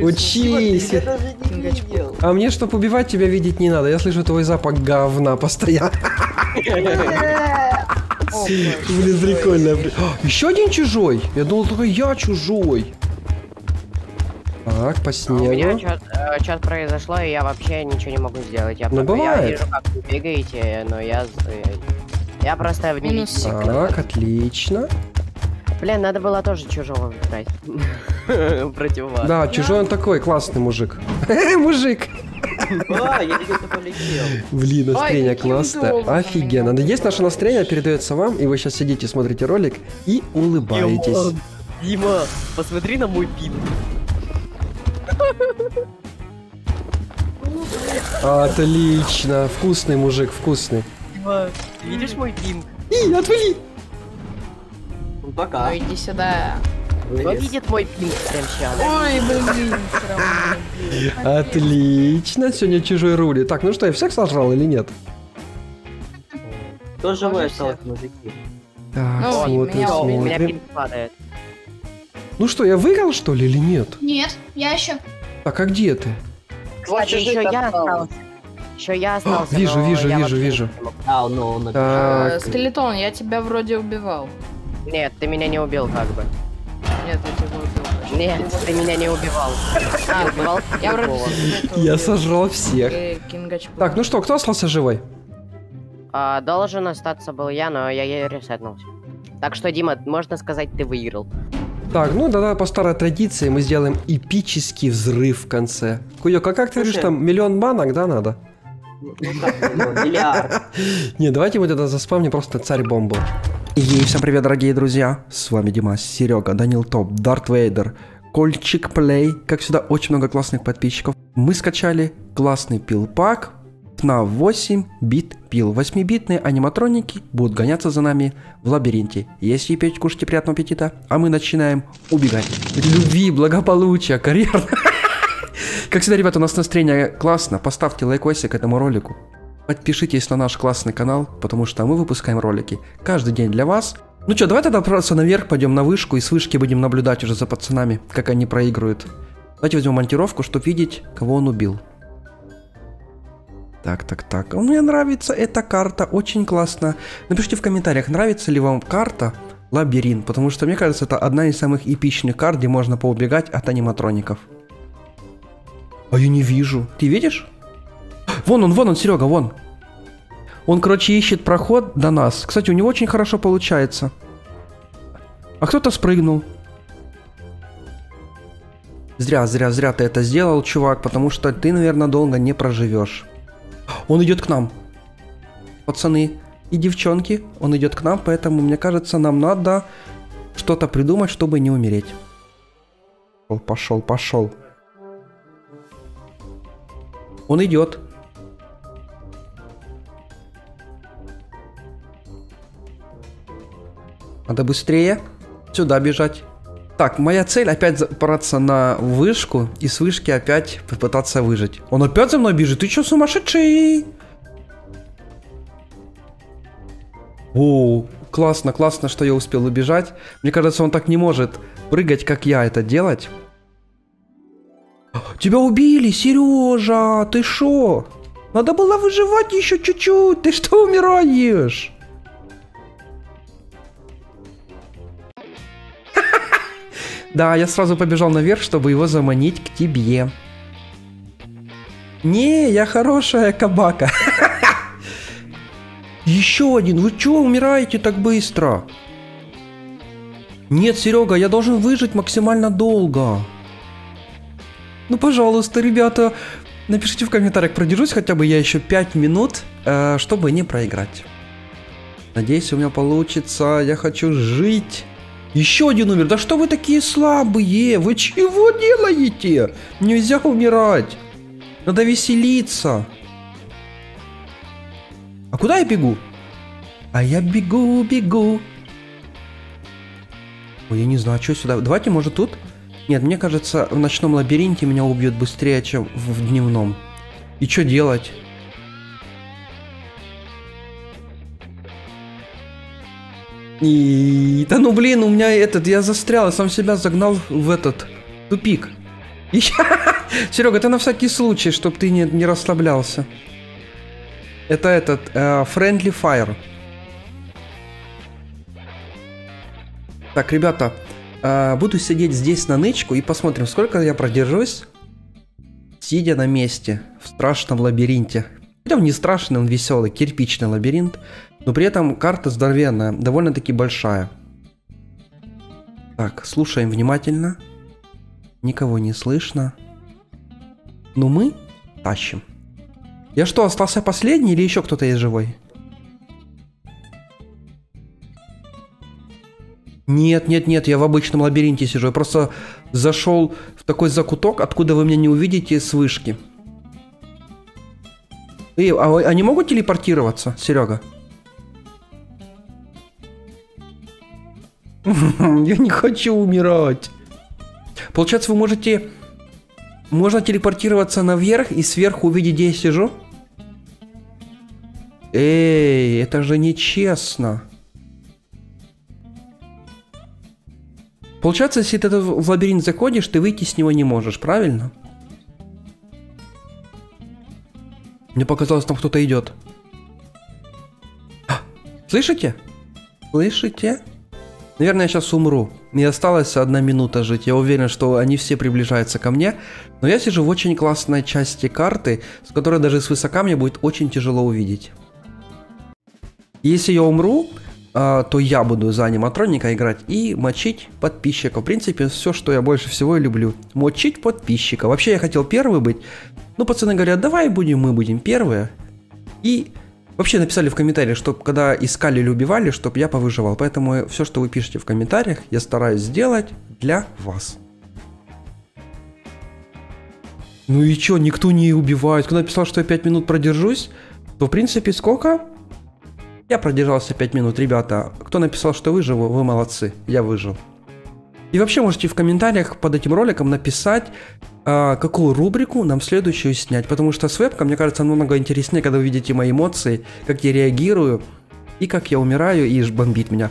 Speaker 1: Учись. А мне, чтобы убивать тебя, видеть не надо. Я слышу твой запах говна постоянно. Блин, прикольно. при- Еще один чужой. Я думал, только я чужой. Так, по
Speaker 7: у меня
Speaker 1: снегу.
Speaker 7: что-то произошло, и я вообще ничего не могу сделать. Я,
Speaker 1: Ну,
Speaker 7: про- я
Speaker 1: бывает.
Speaker 7: вижу, как вы бегаете, но я... э, Я просто в
Speaker 9: Минус.
Speaker 1: Так, отлично.
Speaker 7: Блин, надо было тоже чужого брать. Против вас.
Speaker 1: Да, чужой он такой, классный мужик. Мужик!
Speaker 5: А, я где-то полетел.
Speaker 1: Блин, настроение классное. Офигенно. Надеюсь, наше настроение передается вам, и вы сейчас сидите, смотрите ролик и улыбаетесь.
Speaker 7: Дима, посмотри на мой пин.
Speaker 1: Отлично. Вкусный мужик, вкусный.
Speaker 7: Дима, видишь мой пин?
Speaker 1: И, отвали!
Speaker 5: Ну, пока.
Speaker 9: Ну иди сюда.
Speaker 7: Кто видит мой пин прямо сейчас?
Speaker 9: Ой, блин.
Speaker 1: Отлично, сегодня чужой рули. Так, ну что, я всех сожрал или нет?
Speaker 5: Кто живой
Speaker 9: Тоже
Speaker 5: остался, мужики?
Speaker 1: Так,
Speaker 9: Ну,
Speaker 1: смотрим,
Speaker 9: меня
Speaker 7: У меня
Speaker 1: смотрим.
Speaker 7: пин падает.
Speaker 1: Ну что, я выиграл, что ли, или нет?
Speaker 6: Нет, я еще.
Speaker 1: Так, а где ты?
Speaker 7: Кстати, еще я остался. Еще я остался.
Speaker 1: Вижу,
Speaker 7: но
Speaker 1: вижу,
Speaker 7: я
Speaker 1: вижу,
Speaker 7: вообще
Speaker 1: вижу.
Speaker 5: А, ну, он написал.
Speaker 9: Э,
Speaker 1: Так,
Speaker 9: Скелетон, я тебя вроде убивал.
Speaker 7: Нет, ты меня не убил как бы.
Speaker 9: Нет, я тебя убил.
Speaker 7: Нет, ты меня не убивал.
Speaker 9: А,
Speaker 7: убивал
Speaker 9: я вроде. Скелета
Speaker 1: я
Speaker 9: убил.
Speaker 1: сожрал всех.
Speaker 9: Э.
Speaker 1: Так, ну что, кто остался живой?
Speaker 7: А, должен остаться был я, но я ей ресетнулся. Так что, Дима, можно сказать, ты выиграл.
Speaker 1: Так, ну да-да, по старой традиции мы сделаем эпический взрыв в конце. Куёк, а как ты говоришь, там миллион банок, да, надо?
Speaker 5: Ну, как миллион? Миллиард.
Speaker 1: Не, давайте мы тогда заспамним просто царь бомбу. Ей, всем привет, дорогие друзья. С вами Димас, Серега, Данил Топ, Дарт Вейдер, Кольчик Плей. Как всегда, очень много классных подписчиков. Мы скачали классный пил-пак на 8 бит пил. 8-битные аниматроники будут гоняться за нами в лабиринте. Если пить, кушайте приятного аппетита, а мы начинаем убегать. Любви, благополучия, карьер. Как всегда, ребята, у нас настроение классно. Поставьте лайкосик этому ролику. Подпишитесь на наш классный канал, потому что мы выпускаем ролики каждый день для вас. Ну что, давай тогда просто наверх пойдем на вышку и с вышки будем наблюдать уже за пацанами, как они проигрывают. Давайте возьмем монтировку, чтобы видеть, кого он убил. Так, так, так. Мне нравится эта карта, очень классно. Напишите в комментариях, нравится ли вам карта Лабиринт, потому что мне кажется, это одна из самых эпичных карт, где можно поубегать от аниматроников. А я не вижу. Ты видишь? Вон он, вон он, Серега, вон. Он, короче, ищет проход до нас. Кстати, у него очень хорошо получается. А кто-то спрыгнул. Зря, зря, зря ты это сделал, чувак, потому что ты, наверное, долго не проживешь. Он идет к нам. Пацаны и девчонки, он идет к нам, поэтому, мне кажется, нам надо что-то придумать, чтобы не умереть. Пошел, пошел, пошел. Он идет. Надо быстрее сюда бежать. Так, моя цель опять запораться на вышку и с вышки опять попытаться выжить. Он опять за мной бежит. Ты что, сумасшедший? О, классно, классно, что я успел убежать. Мне кажется, он так не может прыгать, как я это делать. Тебя убили, Сережа! Ты шо? Надо было выживать еще чуть-чуть. Ты что умираешь? Да, я сразу побежал наверх, чтобы его заманить к тебе. Не, я хорошая кабака. Еще один. Вы чё умираете так быстро? Нет, Серега, я должен выжить максимально долго. Ну, пожалуйста, ребята, напишите в комментариях, продержусь хотя бы я еще 5 минут, э, чтобы не проиграть. Надеюсь, у меня получится. Я хочу жить. Еще один умер. Да что вы такие слабые? Вы чего делаете? Нельзя умирать. Надо веселиться. А куда я бегу? А я бегу, бегу. Ой, я не знаю, что сюда. Давайте, может, тут? Нет, мне кажется, в ночном лабиринте меня убьют быстрее, чем в дневном. И что делать? И... Да ну блин, у меня этот, я застрял, я сам себя загнал в этот тупик. Серега, это на всякий случай, чтобы ты не, не расслаблялся. Это этот, э, Friendly Fire. Так, ребята, э, буду сидеть здесь на нычку и посмотрим, сколько я продержусь, сидя на месте в страшном лабиринте. Хотя он не страшный, он веселый, кирпичный лабиринт. Но при этом карта здоровенная, довольно-таки большая. Так, слушаем внимательно. Никого не слышно. Ну мы тащим. Я что, остался последний или еще кто-то есть живой? Нет, нет, нет, я в обычном лабиринте сижу. Я просто зашел в такой закуток, откуда вы меня не увидите с вышки. Эй, а вы- они могут телепортироваться, Серега? Я не хочу умирать. Получается, вы можете... Можно телепортироваться наверх и сверху увидеть, где я сижу? Эй, это же нечестно. Получается, если ты в лабиринт заходишь, ты выйти с него не можешь, правильно? Мне показалось, там кто-то идет. А, Слышите? Слышите? Наверное, я сейчас умру. Мне осталась одна минута жить. Я уверен, что они все приближаются ко мне. Но я сижу в очень классной части карты, с которой даже свысока мне будет очень тяжело увидеть. Если я умру, а, то я буду за аниматроника играть и мочить подписчиков. В принципе, все, что я больше всего и люблю. Мочить подписчиков. Вообще, я хотел первый быть. Ну, пацаны говорят, давай будем, мы будем первые. И вообще написали в комментариях, что когда искали или убивали, чтобы я повыживал. Поэтому все, что вы пишете в комментариях, я стараюсь сделать для вас. Ну и чё, никто не убивает. Кто написал, что я 5 минут продержусь, то в принципе сколько? Я продержался 5 минут, ребята. Кто написал, что выживу, вы молодцы. Я выжил. И вообще можете в комментариях под этим роликом написать, а, какую рубрику нам следующую снять. Потому что с вебкой, мне кажется, намного интереснее, когда вы видите мои эмоции, как я реагирую, и как я умираю, и бомбит меня.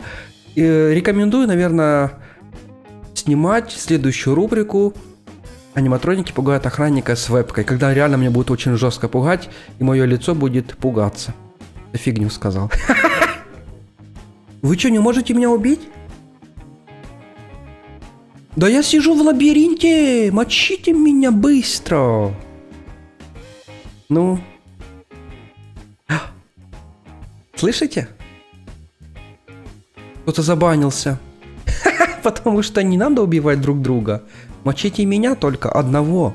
Speaker 1: И, э, рекомендую, наверное, снимать следующую рубрику Аниматроники пугают охранника с вебкой, когда реально мне будет очень жестко пугать, и мое лицо будет пугаться. Фигню сказал. Вы что, не можете меня убить? Да я сижу в лабиринте! Мочите меня быстро! Ну? Слышите? Кто-то забанился. Потому что не надо убивать друг друга. Мочите меня только одного.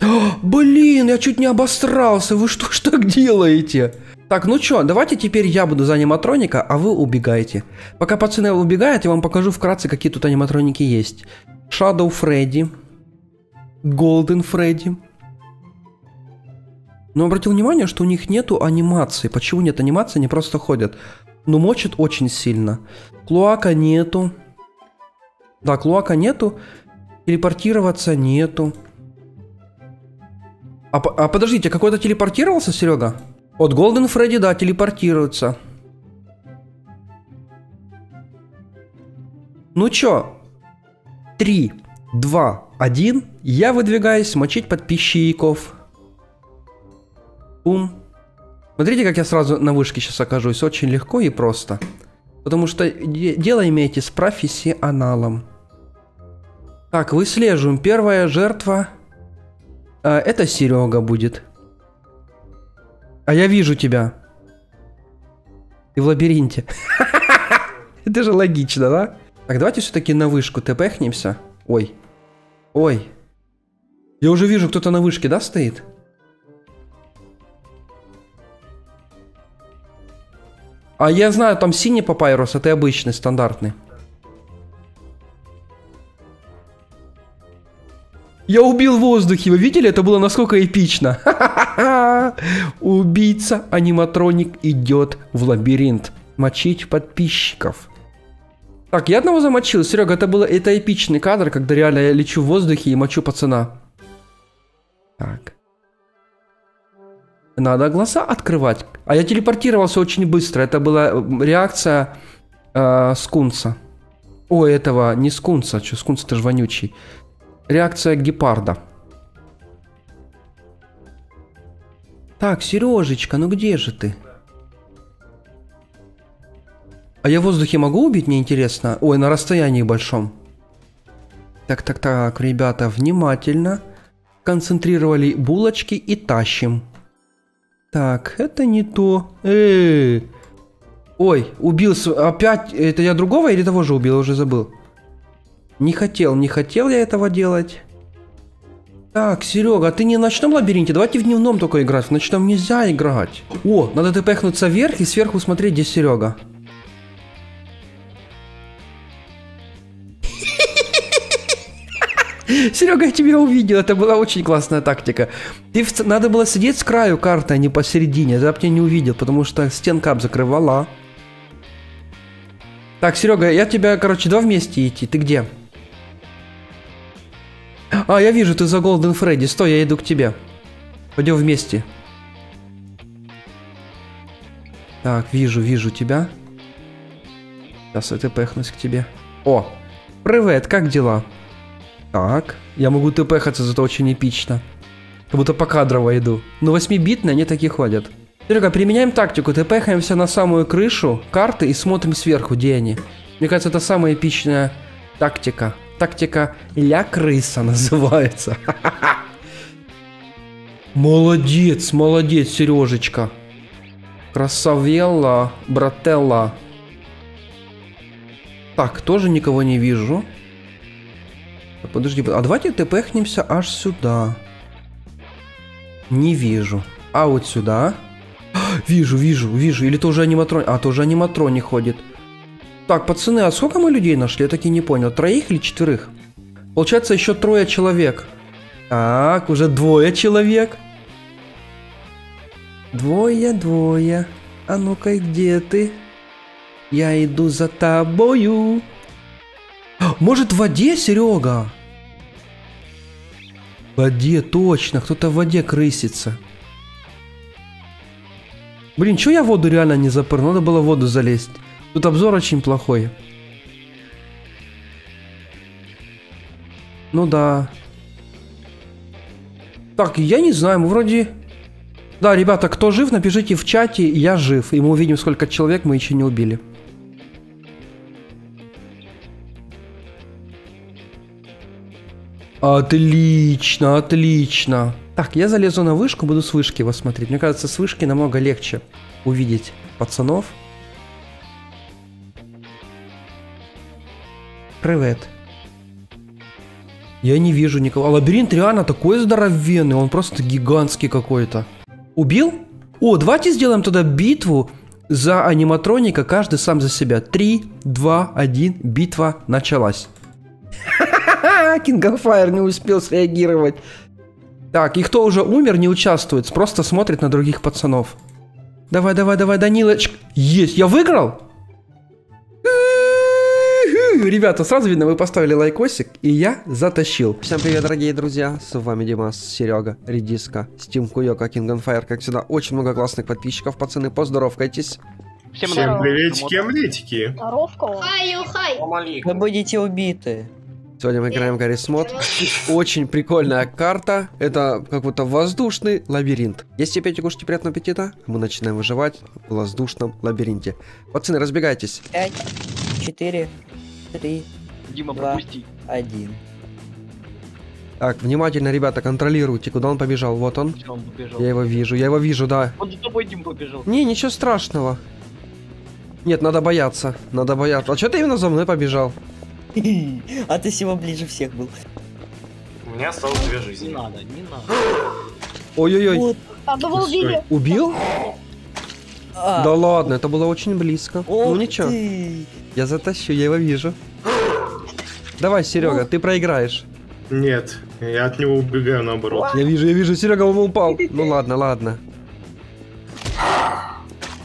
Speaker 1: Блин, я чуть не обосрался. Вы что ж так делаете? Так, ну чё, давайте теперь я буду за аниматроника, а вы убегаете. Пока пацаны убегают, я вам покажу вкратце, какие тут аниматроники есть. Shadow Фредди. Golden Фредди. Но обратил внимание, что у них нету анимации. Почему нет анимации? Они просто ходят. Но мочат очень сильно. Клуака нету. Да, клуака нету. Телепортироваться нету. А, а подождите, какой-то телепортировался, Серега? От Голден Фредди, да, телепортируется. Ну чё? 3, 2, 1. Я выдвигаюсь мочить подписчиков. Пум. Смотрите, как я сразу на вышке сейчас окажусь. Очень легко и просто. Потому что де- дело имеете с профессионалом. Так, выслеживаем. Первая жертва. А, это Серега будет. А я вижу тебя. Ты в лабиринте. Это же логично, да? Так, давайте все-таки на вышку тпхнемся. Ой. Ой. Я уже вижу, кто-то на вышке, да, стоит? А я знаю, там синий папайрус, а ты обычный, стандартный. Я убил в воздухе, вы видели? Это было насколько эпично. Убийца аниматроник идет в лабиринт. Мочить подписчиков. Так, я одного замочил. Серега, это было это эпичный кадр, когда реально я лечу в воздухе и мочу пацана. Так. Надо глаза открывать. А я телепортировался очень быстро. Это была э, реакция э, скунса. О, этого не скунса. Что, скунс это же вонючий. Реакция гепарда. Так, Сережечка, ну где же ты? А я в воздухе могу убить, мне интересно? Ой, на расстоянии большом. Так, так, так, ребята, внимательно. Концентрировали булочки и тащим. Так, это не то. Эй. Ой, убил опять. Это я другого или того же убил, я уже забыл. Не хотел, не хотел я этого делать. Так, Серега, а ты не в ночном лабиринте? Давайте в дневном только играть. В ночном нельзя играть. О, надо тпхнуться вверх и сверху смотреть, где Серега. Серега, я тебя увидел, это была очень классная тактика. Ты в Надо было сидеть с краю карты, а не посередине. Я бы тебя не увидел, потому что стенка об закрывала. Так, Серега, я тебя, короче, два вместе идти. Ты где? А, я вижу, ты за Голден Фредди. Стой, я иду к тебе. Пойдем вместе. Так, вижу, вижу тебя. Сейчас я тпхнусь к тебе. О, привет, как дела? Так, я могу тпхаться, зато очень эпично. Как будто по кадрово иду. Ну, 8-битные, они такие ходят. Серега, применяем тактику, тпхаемся на самую крышу карты и смотрим сверху, где они. Мне кажется, это самая эпичная тактика. Тактика ля крыса называется. Молодец, молодец, Сережечка. Красавелла, брателла. Так, тоже никого не вижу. Подожди, а давайте тпхнемся аж сюда. Не вижу. А вот сюда. Вижу, вижу, вижу. Или тоже аниматрон. А, тоже аниматроник ходит. Так, пацаны, а сколько мы людей нашли? Я так и не понял. Троих или четверых? Получается, еще трое человек. Так, уже двое человек. Двое, двое. А ну-ка, где ты? Я иду за тобою. Может, в воде, Серега? В воде, точно. Кто-то в воде крысится. Блин, чё я воду реально не запрыгнул? Надо было в воду залезть. Тут обзор очень плохой. Ну да. Так, я не знаю, мы вроде... Да, ребята, кто жив, напишите в чате, я жив. И мы увидим, сколько человек мы еще не убили. Отлично, отлично. Так, я залезу на вышку, буду с вышки его смотреть. Мне кажется, с вышки намного легче увидеть пацанов. Привет. Я не вижу никого. А лабиринт реально такой здоровенный, он просто гигантский какой-то. Убил? О, давайте сделаем тогда битву за аниматроника, каждый сам за себя. Три, два, один, битва началась. King of Fire не успел среагировать. Так, и кто уже умер, не участвует, просто смотрит на других пацанов. Давай, давай, давай, Данилочка. Есть, я выиграл? Ребята, сразу видно, вы поставили лайкосик, и я затащил. Всем привет, дорогие друзья, с вами Димас, Серега, Редиска, Steam Куёка, King on Fire, как всегда, очень много классных подписчиков, пацаны, поздоровкайтесь.
Speaker 3: Всем приветики, омлетики.
Speaker 6: Хай, хай.
Speaker 5: Вы будете убиты.
Speaker 1: Сегодня мы играем в Гаррис Мод. Очень прикольная карта. Это как будто воздушный лабиринт. Если пейте, кушайте приятного аппетита. Мы начинаем выживать в воздушном лабиринте. Пацаны, разбегайтесь.
Speaker 5: Пять, четыре, три,
Speaker 12: Дима,
Speaker 5: Два.
Speaker 12: пропусти.
Speaker 5: один.
Speaker 1: Так, внимательно, ребята, контролируйте, куда он побежал. Вот он.
Speaker 12: Всё, он побежал.
Speaker 1: Я его вижу, я его вижу, да.
Speaker 12: Он за тобой, Дим, побежал.
Speaker 1: Не, ничего страшного. Нет, надо бояться. Надо бояться. А что ты именно за мной побежал?
Speaker 5: А ты всего ближе всех был.
Speaker 3: У меня осталось две
Speaker 12: Не
Speaker 3: жизни.
Speaker 12: надо, не надо.
Speaker 1: Ой-ой-ой.
Speaker 5: Вот.
Speaker 2: Вы убили.
Speaker 1: Убил?
Speaker 5: А,
Speaker 1: Да ладно, это было очень близко. ну ничего,
Speaker 5: ты.
Speaker 1: Я затащу, я его вижу. Давай, Серега, ты проиграешь.
Speaker 3: Нет, я от него убегаю наоборот.
Speaker 1: Я вижу, я вижу, Серега, он упал. Ну ладно, ладно.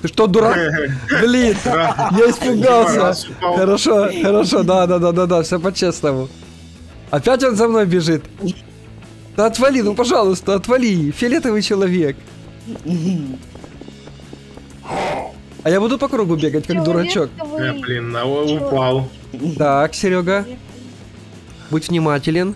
Speaker 1: Ты что, дурак? Блин, я испугался. Хорошо, хорошо, да, да, да, да, да, все по-честному. Опять он за мной бежит. Да отвали, ну пожалуйста, отвали, фиолетовый человек. А я буду по кругу бегать, как дурачок.
Speaker 3: Э, блин, а упал.
Speaker 1: Так, Серега. Будь внимателен.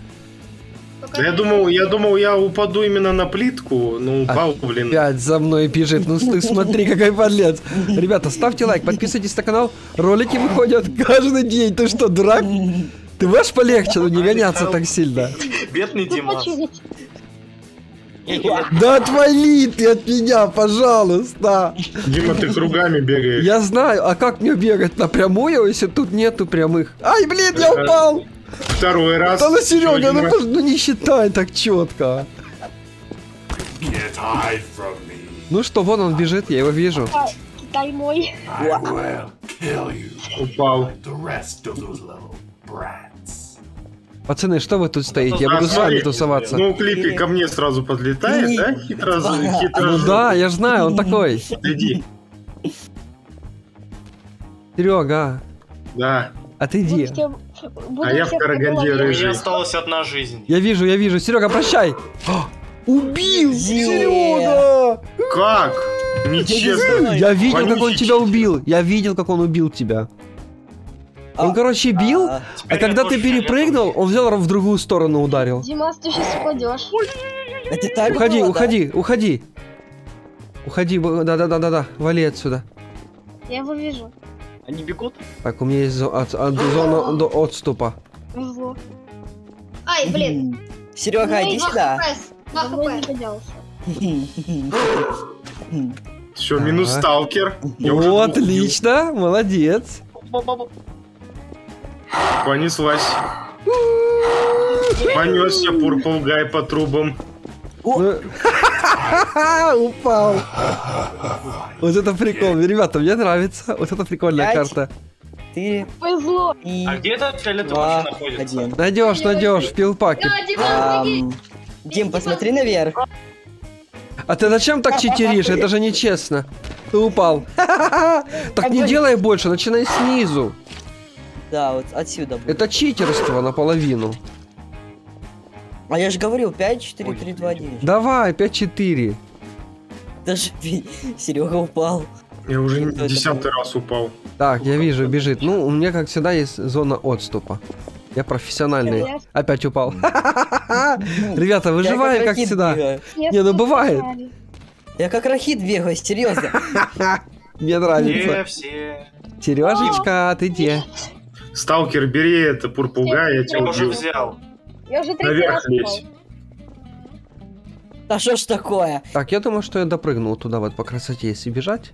Speaker 3: Да я думал, я думал, я упаду именно на плитку, но упал, блин.
Speaker 1: Опять за мной бежит. Ну ты смотри, какой подлец. Ребята, ставьте лайк, подписывайтесь на канал. Ролики выходят каждый день. Ты что, дурак? Ты можешь полегче, ну не гоняться так сильно.
Speaker 12: Бедный Дима.
Speaker 1: Да отвали ты от меня, пожалуйста.
Speaker 3: Дима, ты кругами бегаешь.
Speaker 1: Я знаю, а как мне бегать напрямую, если тут нету прямых? Ай, блин, я упал.
Speaker 3: Второй раз.
Speaker 1: Да ну, Серега, ну,
Speaker 3: раз.
Speaker 1: пож- ну не считай так четко. Ну что, вон он бежит, я его вижу.
Speaker 2: Китай мой.
Speaker 3: Упал.
Speaker 1: Пацаны, что вы тут стоите? Я
Speaker 3: А,
Speaker 1: буду с вами тусоваться.
Speaker 3: Ну, клипе ко мне сразу подлетает, да? Хитро, хитро.
Speaker 1: Ну да, я ж знаю, он такой.
Speaker 3: Иди.
Speaker 1: Серега,
Speaker 3: Да.
Speaker 1: отойди.
Speaker 3: А я в Караганде
Speaker 12: У меня
Speaker 3: рыжий.
Speaker 12: осталась одна жизнь.
Speaker 1: Я вижу, я вижу. Серега, прощай. А, Убил! Серега!
Speaker 3: Как? Нечестно.
Speaker 1: Я видел, как он тебя убил. Я видел, как он убил тебя. Он, короче, бил, а
Speaker 12: Теперь
Speaker 1: когда ты перепрыгнул, он взял в другую сторону ударил.
Speaker 2: Димас, ты сейчас упадешь.
Speaker 8: Это так
Speaker 1: Уходи,
Speaker 8: было, да?
Speaker 1: уходи, уходи. Уходи, да-да-да-да-да, вали отсюда.
Speaker 2: Я его вижу.
Speaker 12: Они бегут?
Speaker 1: Так, у меня есть зо- от- от- зона до отступа.
Speaker 2: Повезло.
Speaker 6: Ай, блин.
Speaker 8: Серега, иди сюда.
Speaker 3: Все, минус сталкер. Двух
Speaker 1: отлично, молодец.
Speaker 3: Понеслась. Понесся пурпулгай по трубам.
Speaker 1: Ну, Упал. Вот это прикол. Ребята, мне нравится. Вот это прикольная карта.
Speaker 8: Ты
Speaker 2: Повезло.
Speaker 8: и
Speaker 12: А где
Speaker 8: два,
Speaker 12: вообще находится?
Speaker 8: один.
Speaker 1: Найдешь, найдешь в пилпаке.
Speaker 8: Дим, посмотри наверх.
Speaker 1: А ты зачем так читеришь? Это же нечестно. Ты упал. Так не делай больше, начинай снизу.
Speaker 8: Да, вот отсюда. будет.
Speaker 1: Это читерство наполовину.
Speaker 8: А я же говорил, 5, 4, 3, 2, 1.
Speaker 1: Давай, 5-4.
Speaker 8: Даже Серега упал.
Speaker 3: Я уже десятый раз упал.
Speaker 1: Так, я вижу, бежит. Ну, у меня, как всегда, есть зона отступа. Я профессиональный. Опять упал. Ребята, выживаем, как всегда. Не, ну бывает.
Speaker 8: Я как рахит бегаю, серьезно.
Speaker 1: Мне нравится. Сережечка, ты где?
Speaker 3: Сталкер, бери это пурпугай, я тебя
Speaker 12: Я уже
Speaker 3: убил.
Speaker 12: взял.
Speaker 2: Я уже третий
Speaker 3: Наверх
Speaker 2: раз
Speaker 3: лезь.
Speaker 8: Да что ж такое?
Speaker 1: Так, я думаю, что я допрыгнул туда вот по красоте, если бежать.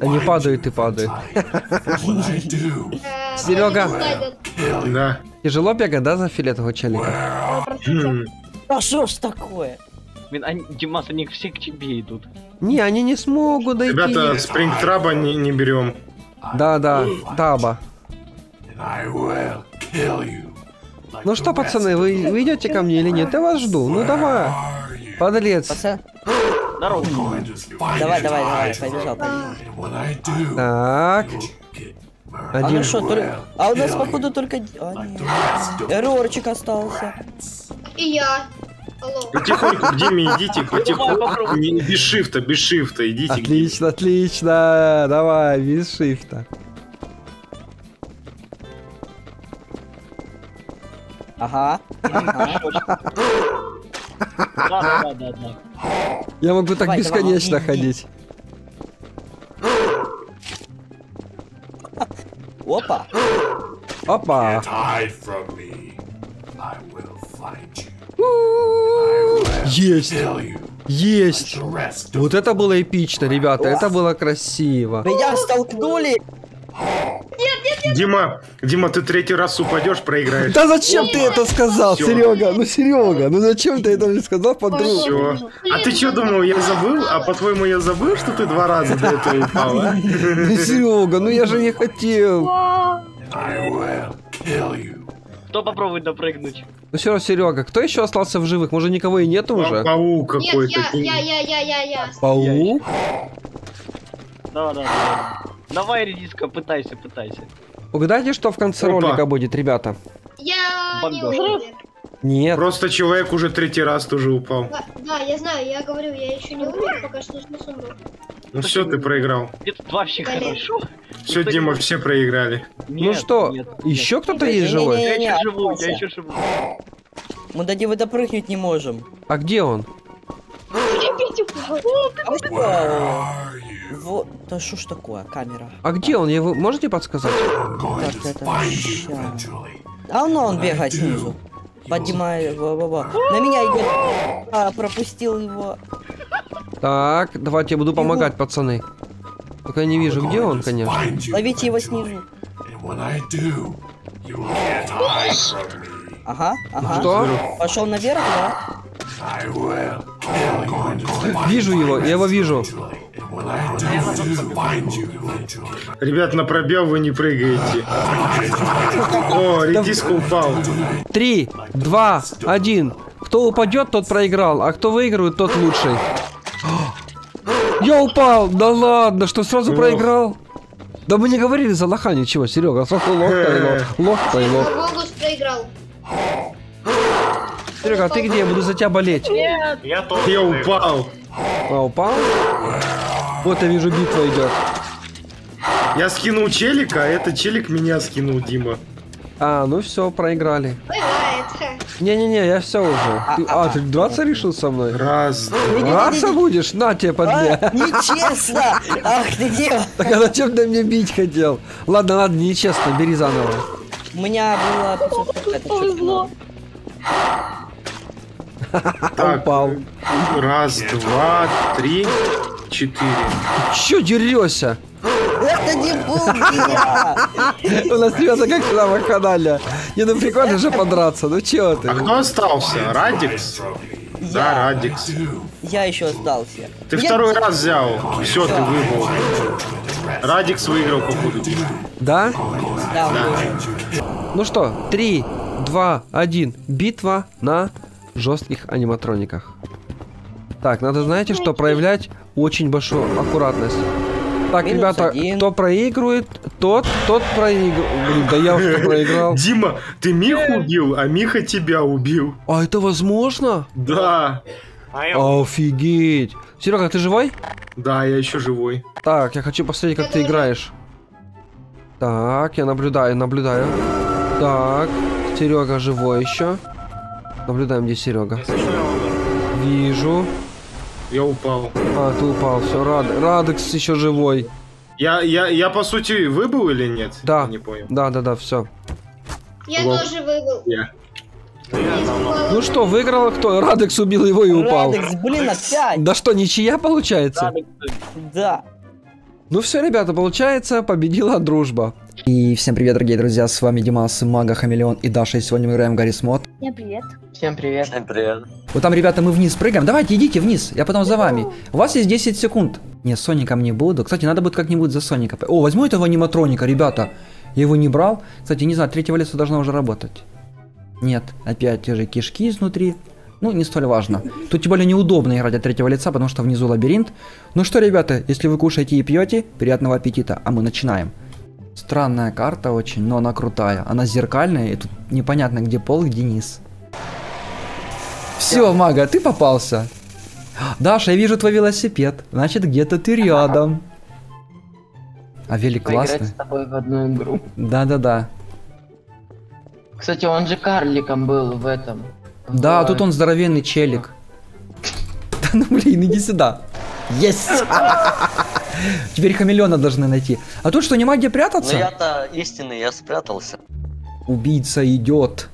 Speaker 1: Они падают и падают. Серега.
Speaker 3: Да.
Speaker 1: Тяжело бегать, да, за фиолетового челика?
Speaker 3: Хм.
Speaker 8: Да что ж такое?
Speaker 12: Блин, они, Димас, они все к тебе идут.
Speaker 1: Не, они не смогут дойти.
Speaker 3: Ребята, спрингтраба не, не берем.
Speaker 1: Да, да, таба. Ну что, пацаны, вы, вы идете ко мне или нет? Я вас жду. Ну давай. Подлец.
Speaker 8: Пацан,
Speaker 12: Здорово.
Speaker 8: давай, давай, давай, побежал, побежал.
Speaker 1: Так.
Speaker 8: А
Speaker 1: Один.
Speaker 8: ну что, только... А у нас, походу, только... А, нет. Эрорчик остался.
Speaker 6: И я. Алло.
Speaker 3: Потихоньку к Диме идите, потихоньку. Не, без шифта, без шифта, идите.
Speaker 1: Отлично, отлично. Давай, без шифта.
Speaker 8: Ага. ага.
Speaker 12: Да, да, да, да.
Speaker 1: Я могу так
Speaker 8: Давай,
Speaker 1: бесконечно
Speaker 8: давай.
Speaker 1: ходить.
Speaker 8: Опа.
Speaker 1: Опа. Есть. Есть. Вот это было эпично, ребята. Это было красиво.
Speaker 8: Меня столкнули.
Speaker 3: Дима, Дима, ты третий раз упадешь, проиграешь.
Speaker 1: Да зачем ты это сказал,
Speaker 3: Всё.
Speaker 1: Серега? Ну, Серега, ну зачем ты это мне сказал, подруга?
Speaker 3: Все. А ты что думал, я забыл? А по-твоему, я забыл, что ты два раза до этого упал, а?
Speaker 1: Ну, Серега, ну я же не хотел.
Speaker 12: Кто попробует допрыгнуть?
Speaker 1: Ну все равно, Серега, кто еще остался в живых? Может, никого и нету уже?
Speaker 3: Паук
Speaker 6: Нет,
Speaker 3: какой-то.
Speaker 6: я, я, я, я, я, я.
Speaker 1: Паук?
Speaker 12: Да, да, да. Давай, редиска, пытайся, пытайся.
Speaker 1: Угадайте, что в конце
Speaker 3: Опа.
Speaker 1: ролика будет, ребята?
Speaker 6: Я не
Speaker 12: Бомбёж.
Speaker 6: уверен.
Speaker 1: Нет.
Speaker 3: Просто человек уже третий раз тоже упал.
Speaker 6: Да, Да, я знаю, я говорю, я еще не умер, пока что не умру.
Speaker 3: Ну все, ты проиграл.
Speaker 12: Это вообще хорошо.
Speaker 3: Все, Дима, все проиграли.
Speaker 1: Ну что,
Speaker 12: нет.
Speaker 1: еще кто-то есть живой?
Speaker 12: Я еще живу, я еще живу.
Speaker 8: Мы до него допрыгнуть не можем.
Speaker 1: А где он?
Speaker 8: Вот, да что ж такое, камера.
Speaker 1: А где он? Вы можете подсказать?
Speaker 8: Так, это. А ну он бегает снизу. Поднимай, во. На меня идет. А, пропустил его.
Speaker 1: Так, давайте я буду помогать, пацаны. Только я не вижу, где он, конечно.
Speaker 8: Ловите его снизу. Ага, ага.
Speaker 13: Что?
Speaker 8: Пошел наверх, да?
Speaker 13: Вижу его, я его вижу.
Speaker 3: Ребят, на пробел вы не прыгаете. О, редиска упал.
Speaker 13: Три, два, один. Кто упадет, тот проиграл, а кто выигрывает, тот лучший. Я упал! Да ладно, что сразу проиграл? Да мы не говорили за лоха ничего, Серега, и лох, лох-то и лох.
Speaker 6: Рогус проиграл.
Speaker 13: Серега, а ты где? Я буду за тебя болеть.
Speaker 14: Я тоже.
Speaker 3: Я упал.
Speaker 13: А, упал? Вот я вижу, битва идет.
Speaker 3: Я скинул челика, а этот челик меня скинул, Дима.
Speaker 13: А, ну все, проиграли. Не-не-не, я все уже. Ты- а, ты драться решил со мной?
Speaker 3: Раз,
Speaker 13: Драться будешь? На тебе по две.
Speaker 8: А, нечестно! Ах ты где?
Speaker 13: Так а зачем ты мне бить хотел? Ладно, ладно, нечестно, бери заново.
Speaker 8: У меня было 500 это чё,
Speaker 3: так,
Speaker 13: Упал.
Speaker 3: раз, два, три, четыре.
Speaker 13: Чё дерешься?
Speaker 8: Это не был я!
Speaker 13: У нас ребята как на вакханале. Не, ну прикольно же подраться, ну чё ты?
Speaker 3: А кто остался? Радикс? Да, Радикс.
Speaker 8: я еще остался.
Speaker 3: Ты
Speaker 8: Я-
Speaker 3: второй раз взял. Все, ты выбыл. Радикс выиграл походу.
Speaker 13: Да?
Speaker 8: Да,
Speaker 13: Ну что, 3, 2, 1. Битва на жестких аниматрониках. Так, надо, знаете что, проявлять очень большую аккуратность. Так,
Speaker 8: Минус
Speaker 13: ребята,
Speaker 8: один.
Speaker 13: кто проигрывает, тот, тот проигрывает. Блин, да я уже проиграл.
Speaker 3: Дима, ты Миху убил, а Миха тебя убил.
Speaker 13: А это возможно?
Speaker 3: Да.
Speaker 14: А.
Speaker 13: Офигеть. Серега, ты живой?
Speaker 3: Да, я еще живой.
Speaker 13: Так, я хочу посмотреть, как ты играешь. Так, я наблюдаю, наблюдаю. Так, Серега живой еще. Наблюдаем, где Серега. Вижу.
Speaker 3: Я упал.
Speaker 13: А, ты упал, все, Рад... Радекс еще живой.
Speaker 3: Я, я, я по сути выбыл или нет?
Speaker 13: Да.
Speaker 3: Я не понял.
Speaker 13: Да, да, да, все.
Speaker 6: Я
Speaker 3: Лол.
Speaker 6: тоже выбыл.
Speaker 3: Я.
Speaker 13: Ну что, выиграл кто? Радекс убил его и упал.
Speaker 8: Радекс, блин, опять!
Speaker 13: Да что, ничья получается?
Speaker 8: Да.
Speaker 13: Ну все, ребята, получается, победила дружба. И всем привет, дорогие друзья, с вами Димас, Мага, Хамелеон и Даша, и сегодня мы играем в Гаррис Мод.
Speaker 6: Всем привет.
Speaker 15: Всем привет.
Speaker 14: Всем привет.
Speaker 13: Вот там, ребята, мы вниз прыгаем. Давайте, идите вниз, я потом за вами. У вас есть 10 секунд. Не, Соником не буду. Кстати, надо будет как-нибудь за Соника. О, возьму этого аниматроника, ребята. Я его не брал. Кстати, не знаю, третьего лица должна уже работать. Нет, опять те же кишки изнутри. Ну, не столь важно. Тут тем более неудобно играть от третьего лица, потому что внизу лабиринт. Ну что, ребята, если вы кушаете и пьете, приятного аппетита, а мы начинаем. Странная карта очень, но она крутая. Она зеркальная, и тут непонятно, где пол, где низ. Все, Мага, ты попался. Даша, я вижу твой велосипед. Значит, где-то ты рядом. А велик классный.
Speaker 15: тобой в одну игру.
Speaker 13: Да-да-да.
Speaker 15: Кстати, он же карликом был в этом.
Speaker 13: Да, тут он здоровенный челик. Да ну блин, иди сюда. Есть! Теперь хамелеона должны найти. А тут что, нема где
Speaker 14: Ну
Speaker 13: прятаться?
Speaker 14: я-то истинный, я спрятался.
Speaker 13: Убийца идет.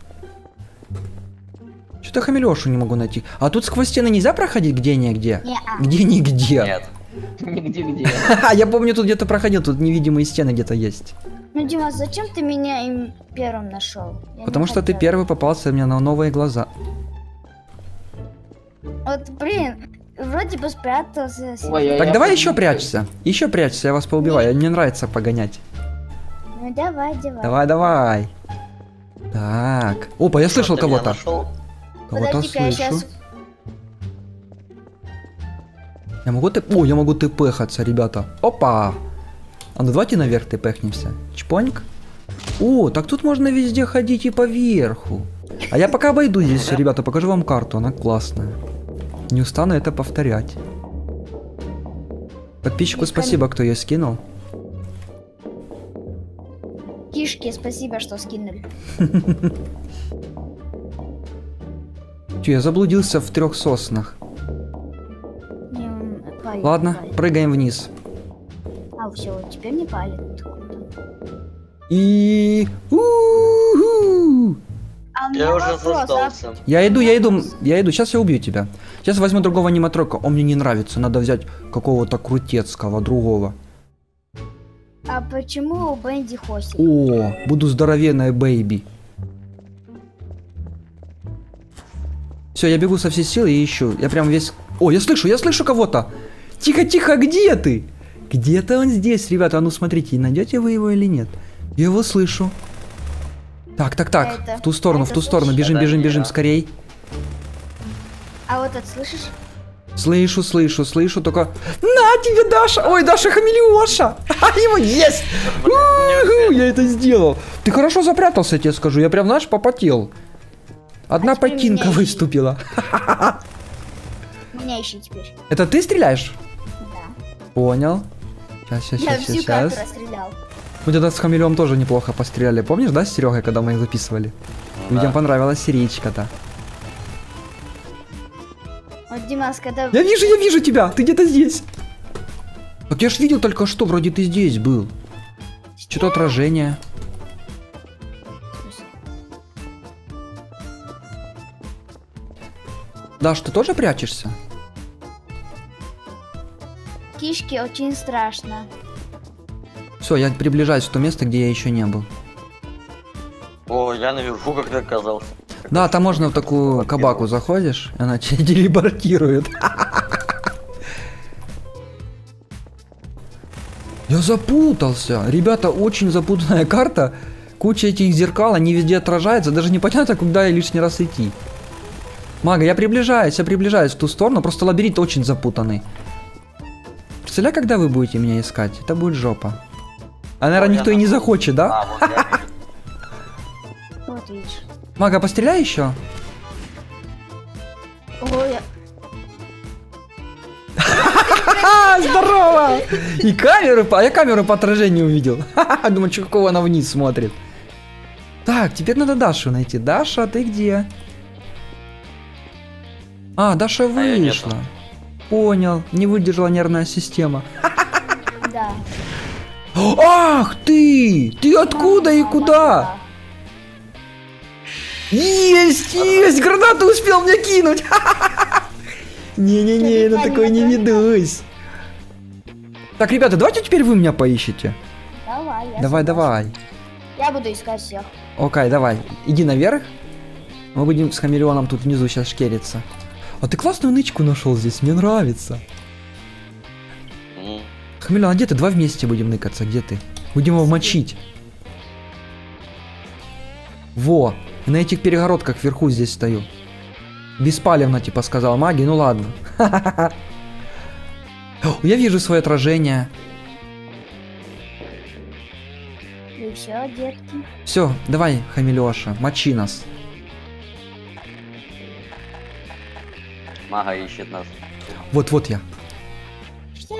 Speaker 13: Что-то хамелешу не могу найти. А тут сквозь стены нельзя проходить где-нигде? Где-нигде.
Speaker 14: Нет.
Speaker 15: Нигде-где.
Speaker 13: Я помню, тут где-то проходил, тут невидимые стены где-то есть.
Speaker 6: Ну, Дима, зачем ты меня им первым нашел? Я
Speaker 13: Потому
Speaker 6: не
Speaker 13: что ты первый попался мне на новые глаза.
Speaker 6: Вот, блин, вроде бы спрятался.
Speaker 15: Ой,
Speaker 13: Так
Speaker 15: я
Speaker 13: давай
Speaker 15: помню,
Speaker 13: еще прячься. Еще прячься, я вас поубиваю. Мне нравится погонять.
Speaker 6: Ну, давай, давай.
Speaker 13: Давай, давай. Так. Опа, я слышал
Speaker 14: ты
Speaker 13: кого-то. Кого-то
Speaker 6: я
Speaker 13: слышу. Я могу ты... О, я могу тпхаться, ребята. Опа. А ну давайте наверх тпхнемся. Чпоньк. О, так тут можно везде ходить и поверху. А я пока обойду здесь все, ребята, покажу вам карту, она классная. Не устану это повторять. Подписчику спасибо, кто ее скинул.
Speaker 6: Кишки, спасибо, что скинули.
Speaker 13: Че, я заблудился в трех соснах.
Speaker 6: Палит,
Speaker 13: Ладно,
Speaker 6: палит.
Speaker 13: прыгаем вниз.
Speaker 6: А, все, теперь не палит.
Speaker 13: И... У-ху!
Speaker 6: А у
Speaker 14: Я уже
Speaker 6: а
Speaker 14: заждался.
Speaker 13: Я иду, я иду, я иду, сейчас я убью тебя. Сейчас возьму другого аниматрока, он мне не нравится, надо взять какого-то крутецкого, другого.
Speaker 6: А почему Бенди хостит?
Speaker 13: О, буду здоровенная бэйби. Все, я бегу со всей силы и ищу. Я прям весь... О, я слышу, я слышу кого-то. Тихо, тихо, где ты? Где-то он здесь, ребята. А ну смотрите, найдете вы его или нет? Я его слышу. Так, так, так.
Speaker 6: Это-
Speaker 13: в ту сторону, в ту сторону.
Speaker 6: слышишь?
Speaker 13: Бежим, бежим, бежим, скорей.
Speaker 6: А вот это слышишь?
Speaker 13: Слышу, слышу, слышу, только... На тебе, Даша! Ой, Даша хамелеоша! А, его есть! У-ху, Я это сделал. Ты хорошо запрятался, я тебе скажу. Я прям, знаешь, попотел. Одна
Speaker 6: А
Speaker 13: потинка выступила.
Speaker 6: Меня ищи теперь.
Speaker 13: Это ты стреляешь?
Speaker 6: Да.
Speaker 13: Понял. Сейчас, сейчас,
Speaker 6: Я
Speaker 13: сейчас,
Speaker 6: всю
Speaker 13: сейчас.
Speaker 6: расстрелял.
Speaker 13: Мы тогда с хамелеом тоже неплохо постреляли. Помнишь, да, с Серегой, когда мы их записывали? Людям понравилась серичка-то.
Speaker 6: Вот, Димас, когда...
Speaker 13: Я вижу, я вижу тебя! Ты где-то здесь! Так я ж видел только что, вроде ты здесь был. Что-то отражение. Даш, ты тоже прячешься?
Speaker 6: Кишки очень страшно.
Speaker 13: Все, я приближаюсь в то место, где я еще не был.
Speaker 12: О, я наверху как-то оказался.
Speaker 13: Да, там можно в такую кабаку заходишь, и она тебя телепортирует. Я запутался. Ребята, очень запутанная карта. Куча этих зеркал, они везде отражаются. Даже непонятно, куда лишний раз идти. Мага, я приближаюсь, я приближаюсь в ту сторону. Просто лабиринт очень запутанный. Представляю, когда вы будете меня искать? Это будет жопа. А, наверное, никто и не захочет, да?
Speaker 12: А, вот
Speaker 6: видишь.
Speaker 13: Мага, постреляй еще.
Speaker 6: Ой,
Speaker 13: здорово! И камеры, по- а я камеру по отражению увидел. Думаю, что какого она вниз смотрит. Так, теперь надо Дашу найти. Даша, ты где? А, Даша
Speaker 12: А
Speaker 13: вышла. Понял, не выдержала нервная система.
Speaker 6: да.
Speaker 13: Ах ты! Ты откуда и куда? Есть, есть! Гранату успел мне кинуть! Не-не-не, на такой не ведусь. Так, ребята, давайте теперь вы меня поищите.
Speaker 6: Давай, я
Speaker 13: Давай, давай.
Speaker 6: Я буду искать всех.
Speaker 13: Окей, давай. Иди наверх. Мы будем с хамелеоном тут внизу сейчас шкериться. А ты классную нычку нашел здесь, мне нравится. Хамелеон, а где ты? Два вместе будем ныкаться, где ты? Будем его мочить. Во, и на этих перегородках вверху здесь стою. Беспалевно, типа, сказал маги, ну ладно. Я вижу свое отражение.
Speaker 6: И все, детки.
Speaker 13: Все, давай, хамелеоша, мочи нас.
Speaker 12: Мага ищет нас.
Speaker 13: Вот-вот я.
Speaker 6: Что?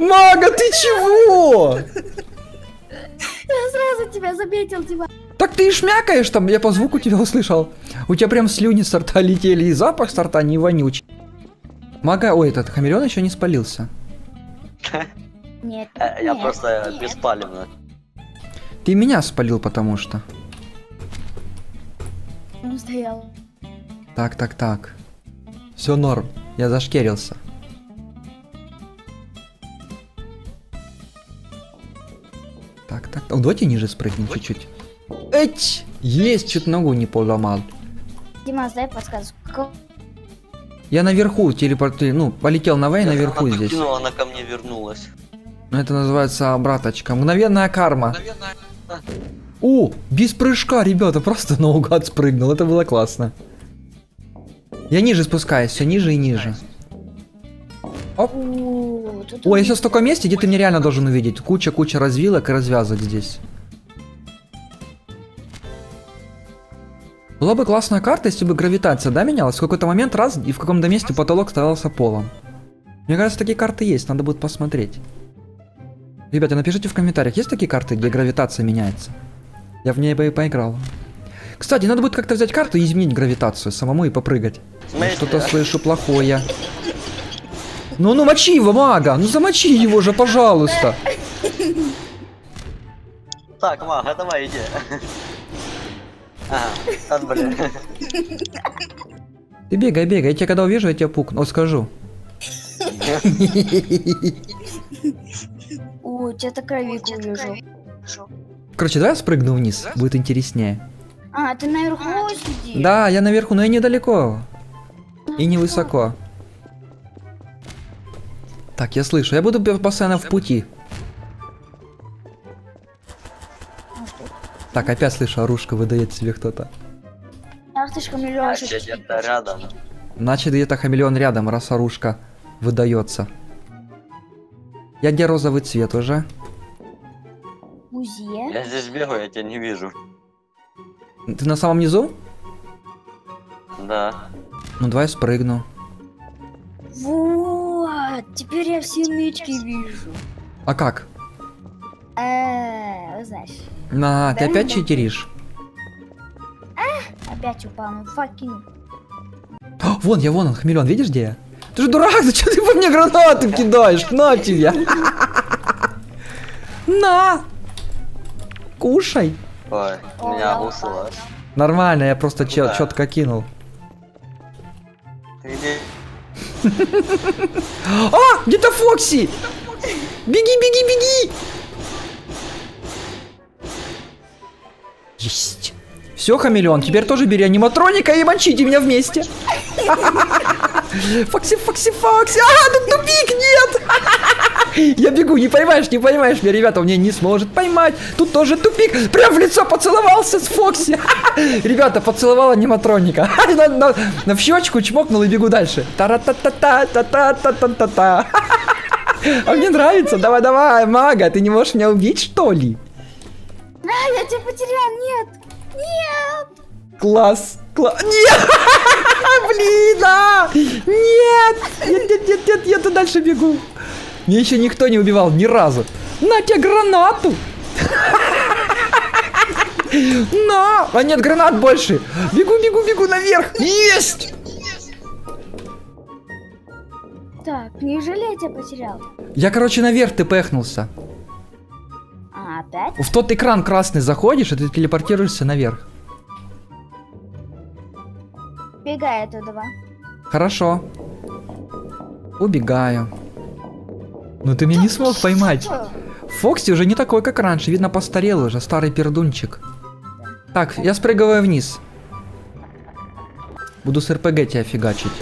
Speaker 13: Мага, ты чего?
Speaker 6: Я сразу тебя заметил, Дима.
Speaker 13: Так ты и шмякаешь там, я по звуку тебя услышал. У тебя прям слюни с рта летели, и запах с рта не вонючий. Мага, ой, этот хамелеон еще не спалился.
Speaker 6: Нет,
Speaker 12: Э, Я
Speaker 6: нет,
Speaker 12: просто
Speaker 6: нет.
Speaker 12: беспалевно.
Speaker 13: Ты меня спалил, потому что.
Speaker 6: Он стоял.
Speaker 13: Так, так, так. Все норм, я зашкерился. Так, так. О, давайте ниже спрыгнем чуть-чуть. Эть! Есть, чуть ногу не поломал.
Speaker 6: Димас, дай подсказку.
Speaker 13: Я наверху телепорты, ну, полетел на Вэй наверху
Speaker 12: Она
Speaker 13: здесь.
Speaker 12: покинула, она ко мне вернулась.
Speaker 13: Ну, Это называется обраточка. Мгновенная карма. О, без прыжка, ребята, просто наугад спрыгнул. Это было классно. Я ниже спускаюсь, все ниже и ниже. Оп.
Speaker 6: У, тут
Speaker 13: Ой, я сейчас в таком месте, где ты меня реально должен увидеть. Куча-куча развилок и развязок здесь. Была бы классная карта, если бы гравитация, да, менялась? В какой-то момент раз, и в каком-то месте потолок становился полом. Мне кажется, такие карты есть, надо будет посмотреть. Ребята, напишите в комментариях, есть такие карты, где гравитация меняется? Я в ней бы и поиграл. Кстати, надо будет как-то взять карту и изменить гравитацию самому и попрыгать. Что-то слышу плохое. Ну, ну мочи его, мага! Ну замочи его же, пожалуйста!
Speaker 12: Так, мага, давай иди. Ага, от, блин.
Speaker 13: Ты бегай, бегай, я тебя когда увижу, я тебя пукну. О, скажу.
Speaker 6: О, тебя-то кровик увижу.
Speaker 13: Короче, давай я спрыгну вниз, будет интереснее.
Speaker 6: А, ты наверху сидишь?
Speaker 13: Да, я наверху, но я недалеко. И не высоко. Так, я слышу, я буду постоянно в пути. Так, опять слышу, оружка выдает себе кто-то.
Speaker 6: Хамелёшечка.
Speaker 5: где-то рядом.
Speaker 13: Значит, где-то хамелеон рядом, раз оружка выдается. Я где розовый цвет уже?
Speaker 6: Музей.
Speaker 5: здесь бегаю, я тебя не вижу.
Speaker 13: Ты на самом низу?
Speaker 5: Да.
Speaker 13: Ну давай спрыгну.
Speaker 6: Вот, теперь я все нычки вижу.
Speaker 13: А как?
Speaker 6: Э, знаешь,
Speaker 13: На, ты опять читеришь?
Speaker 6: опять упал, ну факин.
Speaker 13: Вон я, вон он, хамелеон, видишь где я? Ты же дурак, зачем ты по мне гранаты кидаешь? На тебе! На! Кушай!
Speaker 5: Ой,
Speaker 6: меня
Speaker 5: гусила.
Speaker 13: Нормально, я просто чётко кинул.
Speaker 5: Ты где?
Speaker 13: А! Где-то Фокси! Беги, беги, беги! Есть. Все, хамелеон, теперь тоже бери аниматроника и мочите меня вместе. Фокси, Фокси, Фокси! А, тут тупик, нет! Я бегу, не поймаешь, не поймаешь меня, ребята, он меня не сможет поймать. Тут тоже тупик. Прям в лицо поцеловался с Фокси. Ребята, поцеловал аниматроника. На, на- на в щечку чмокнул и бегу дальше. Тара-та-та-та, та-та-та-та-та-та. А мне нравится. Давай, давай, мага, ты не можешь меня убить, что ли?
Speaker 6: А, я тебя потерял, нет! Нет!
Speaker 13: Класс, класс. Нет! Блин, а! Нет! Нет, нет, нет, нет, я тут дальше бегу. Меня еще никто не убивал ни разу. На тебе гранату! На! А нет гранат больше! Бегу, бегу, бегу наверх! Есть!
Speaker 6: Так, неужели я тебя потерял?
Speaker 13: Я, короче, наверх ты пехнулся.
Speaker 6: А, опять?
Speaker 13: В тот экран красный заходишь, и ты телепортируешься наверх.
Speaker 6: Бегай оттуда.
Speaker 13: Хорошо. Убегаю. Ну ты меня не смог поймать. Фокси уже не такой, как раньше. Видно, постарел уже, старый пердунчик. Так, я спрыгиваю вниз. Буду с РПГ тебя фигачить.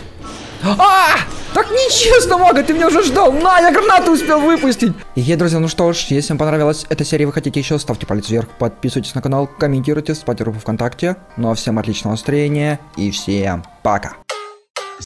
Speaker 13: А! Так нечестно, Мага, ты меня уже ждал. На, я гранату успел выпустить. И, друзья, ну что ж, если вам понравилась эта серия, вы хотите еще, ставьте палец вверх, подписывайтесь на канал, комментируйте, ставьте руку ВКонтакте. Ну а всем отличного настроения и всем пока.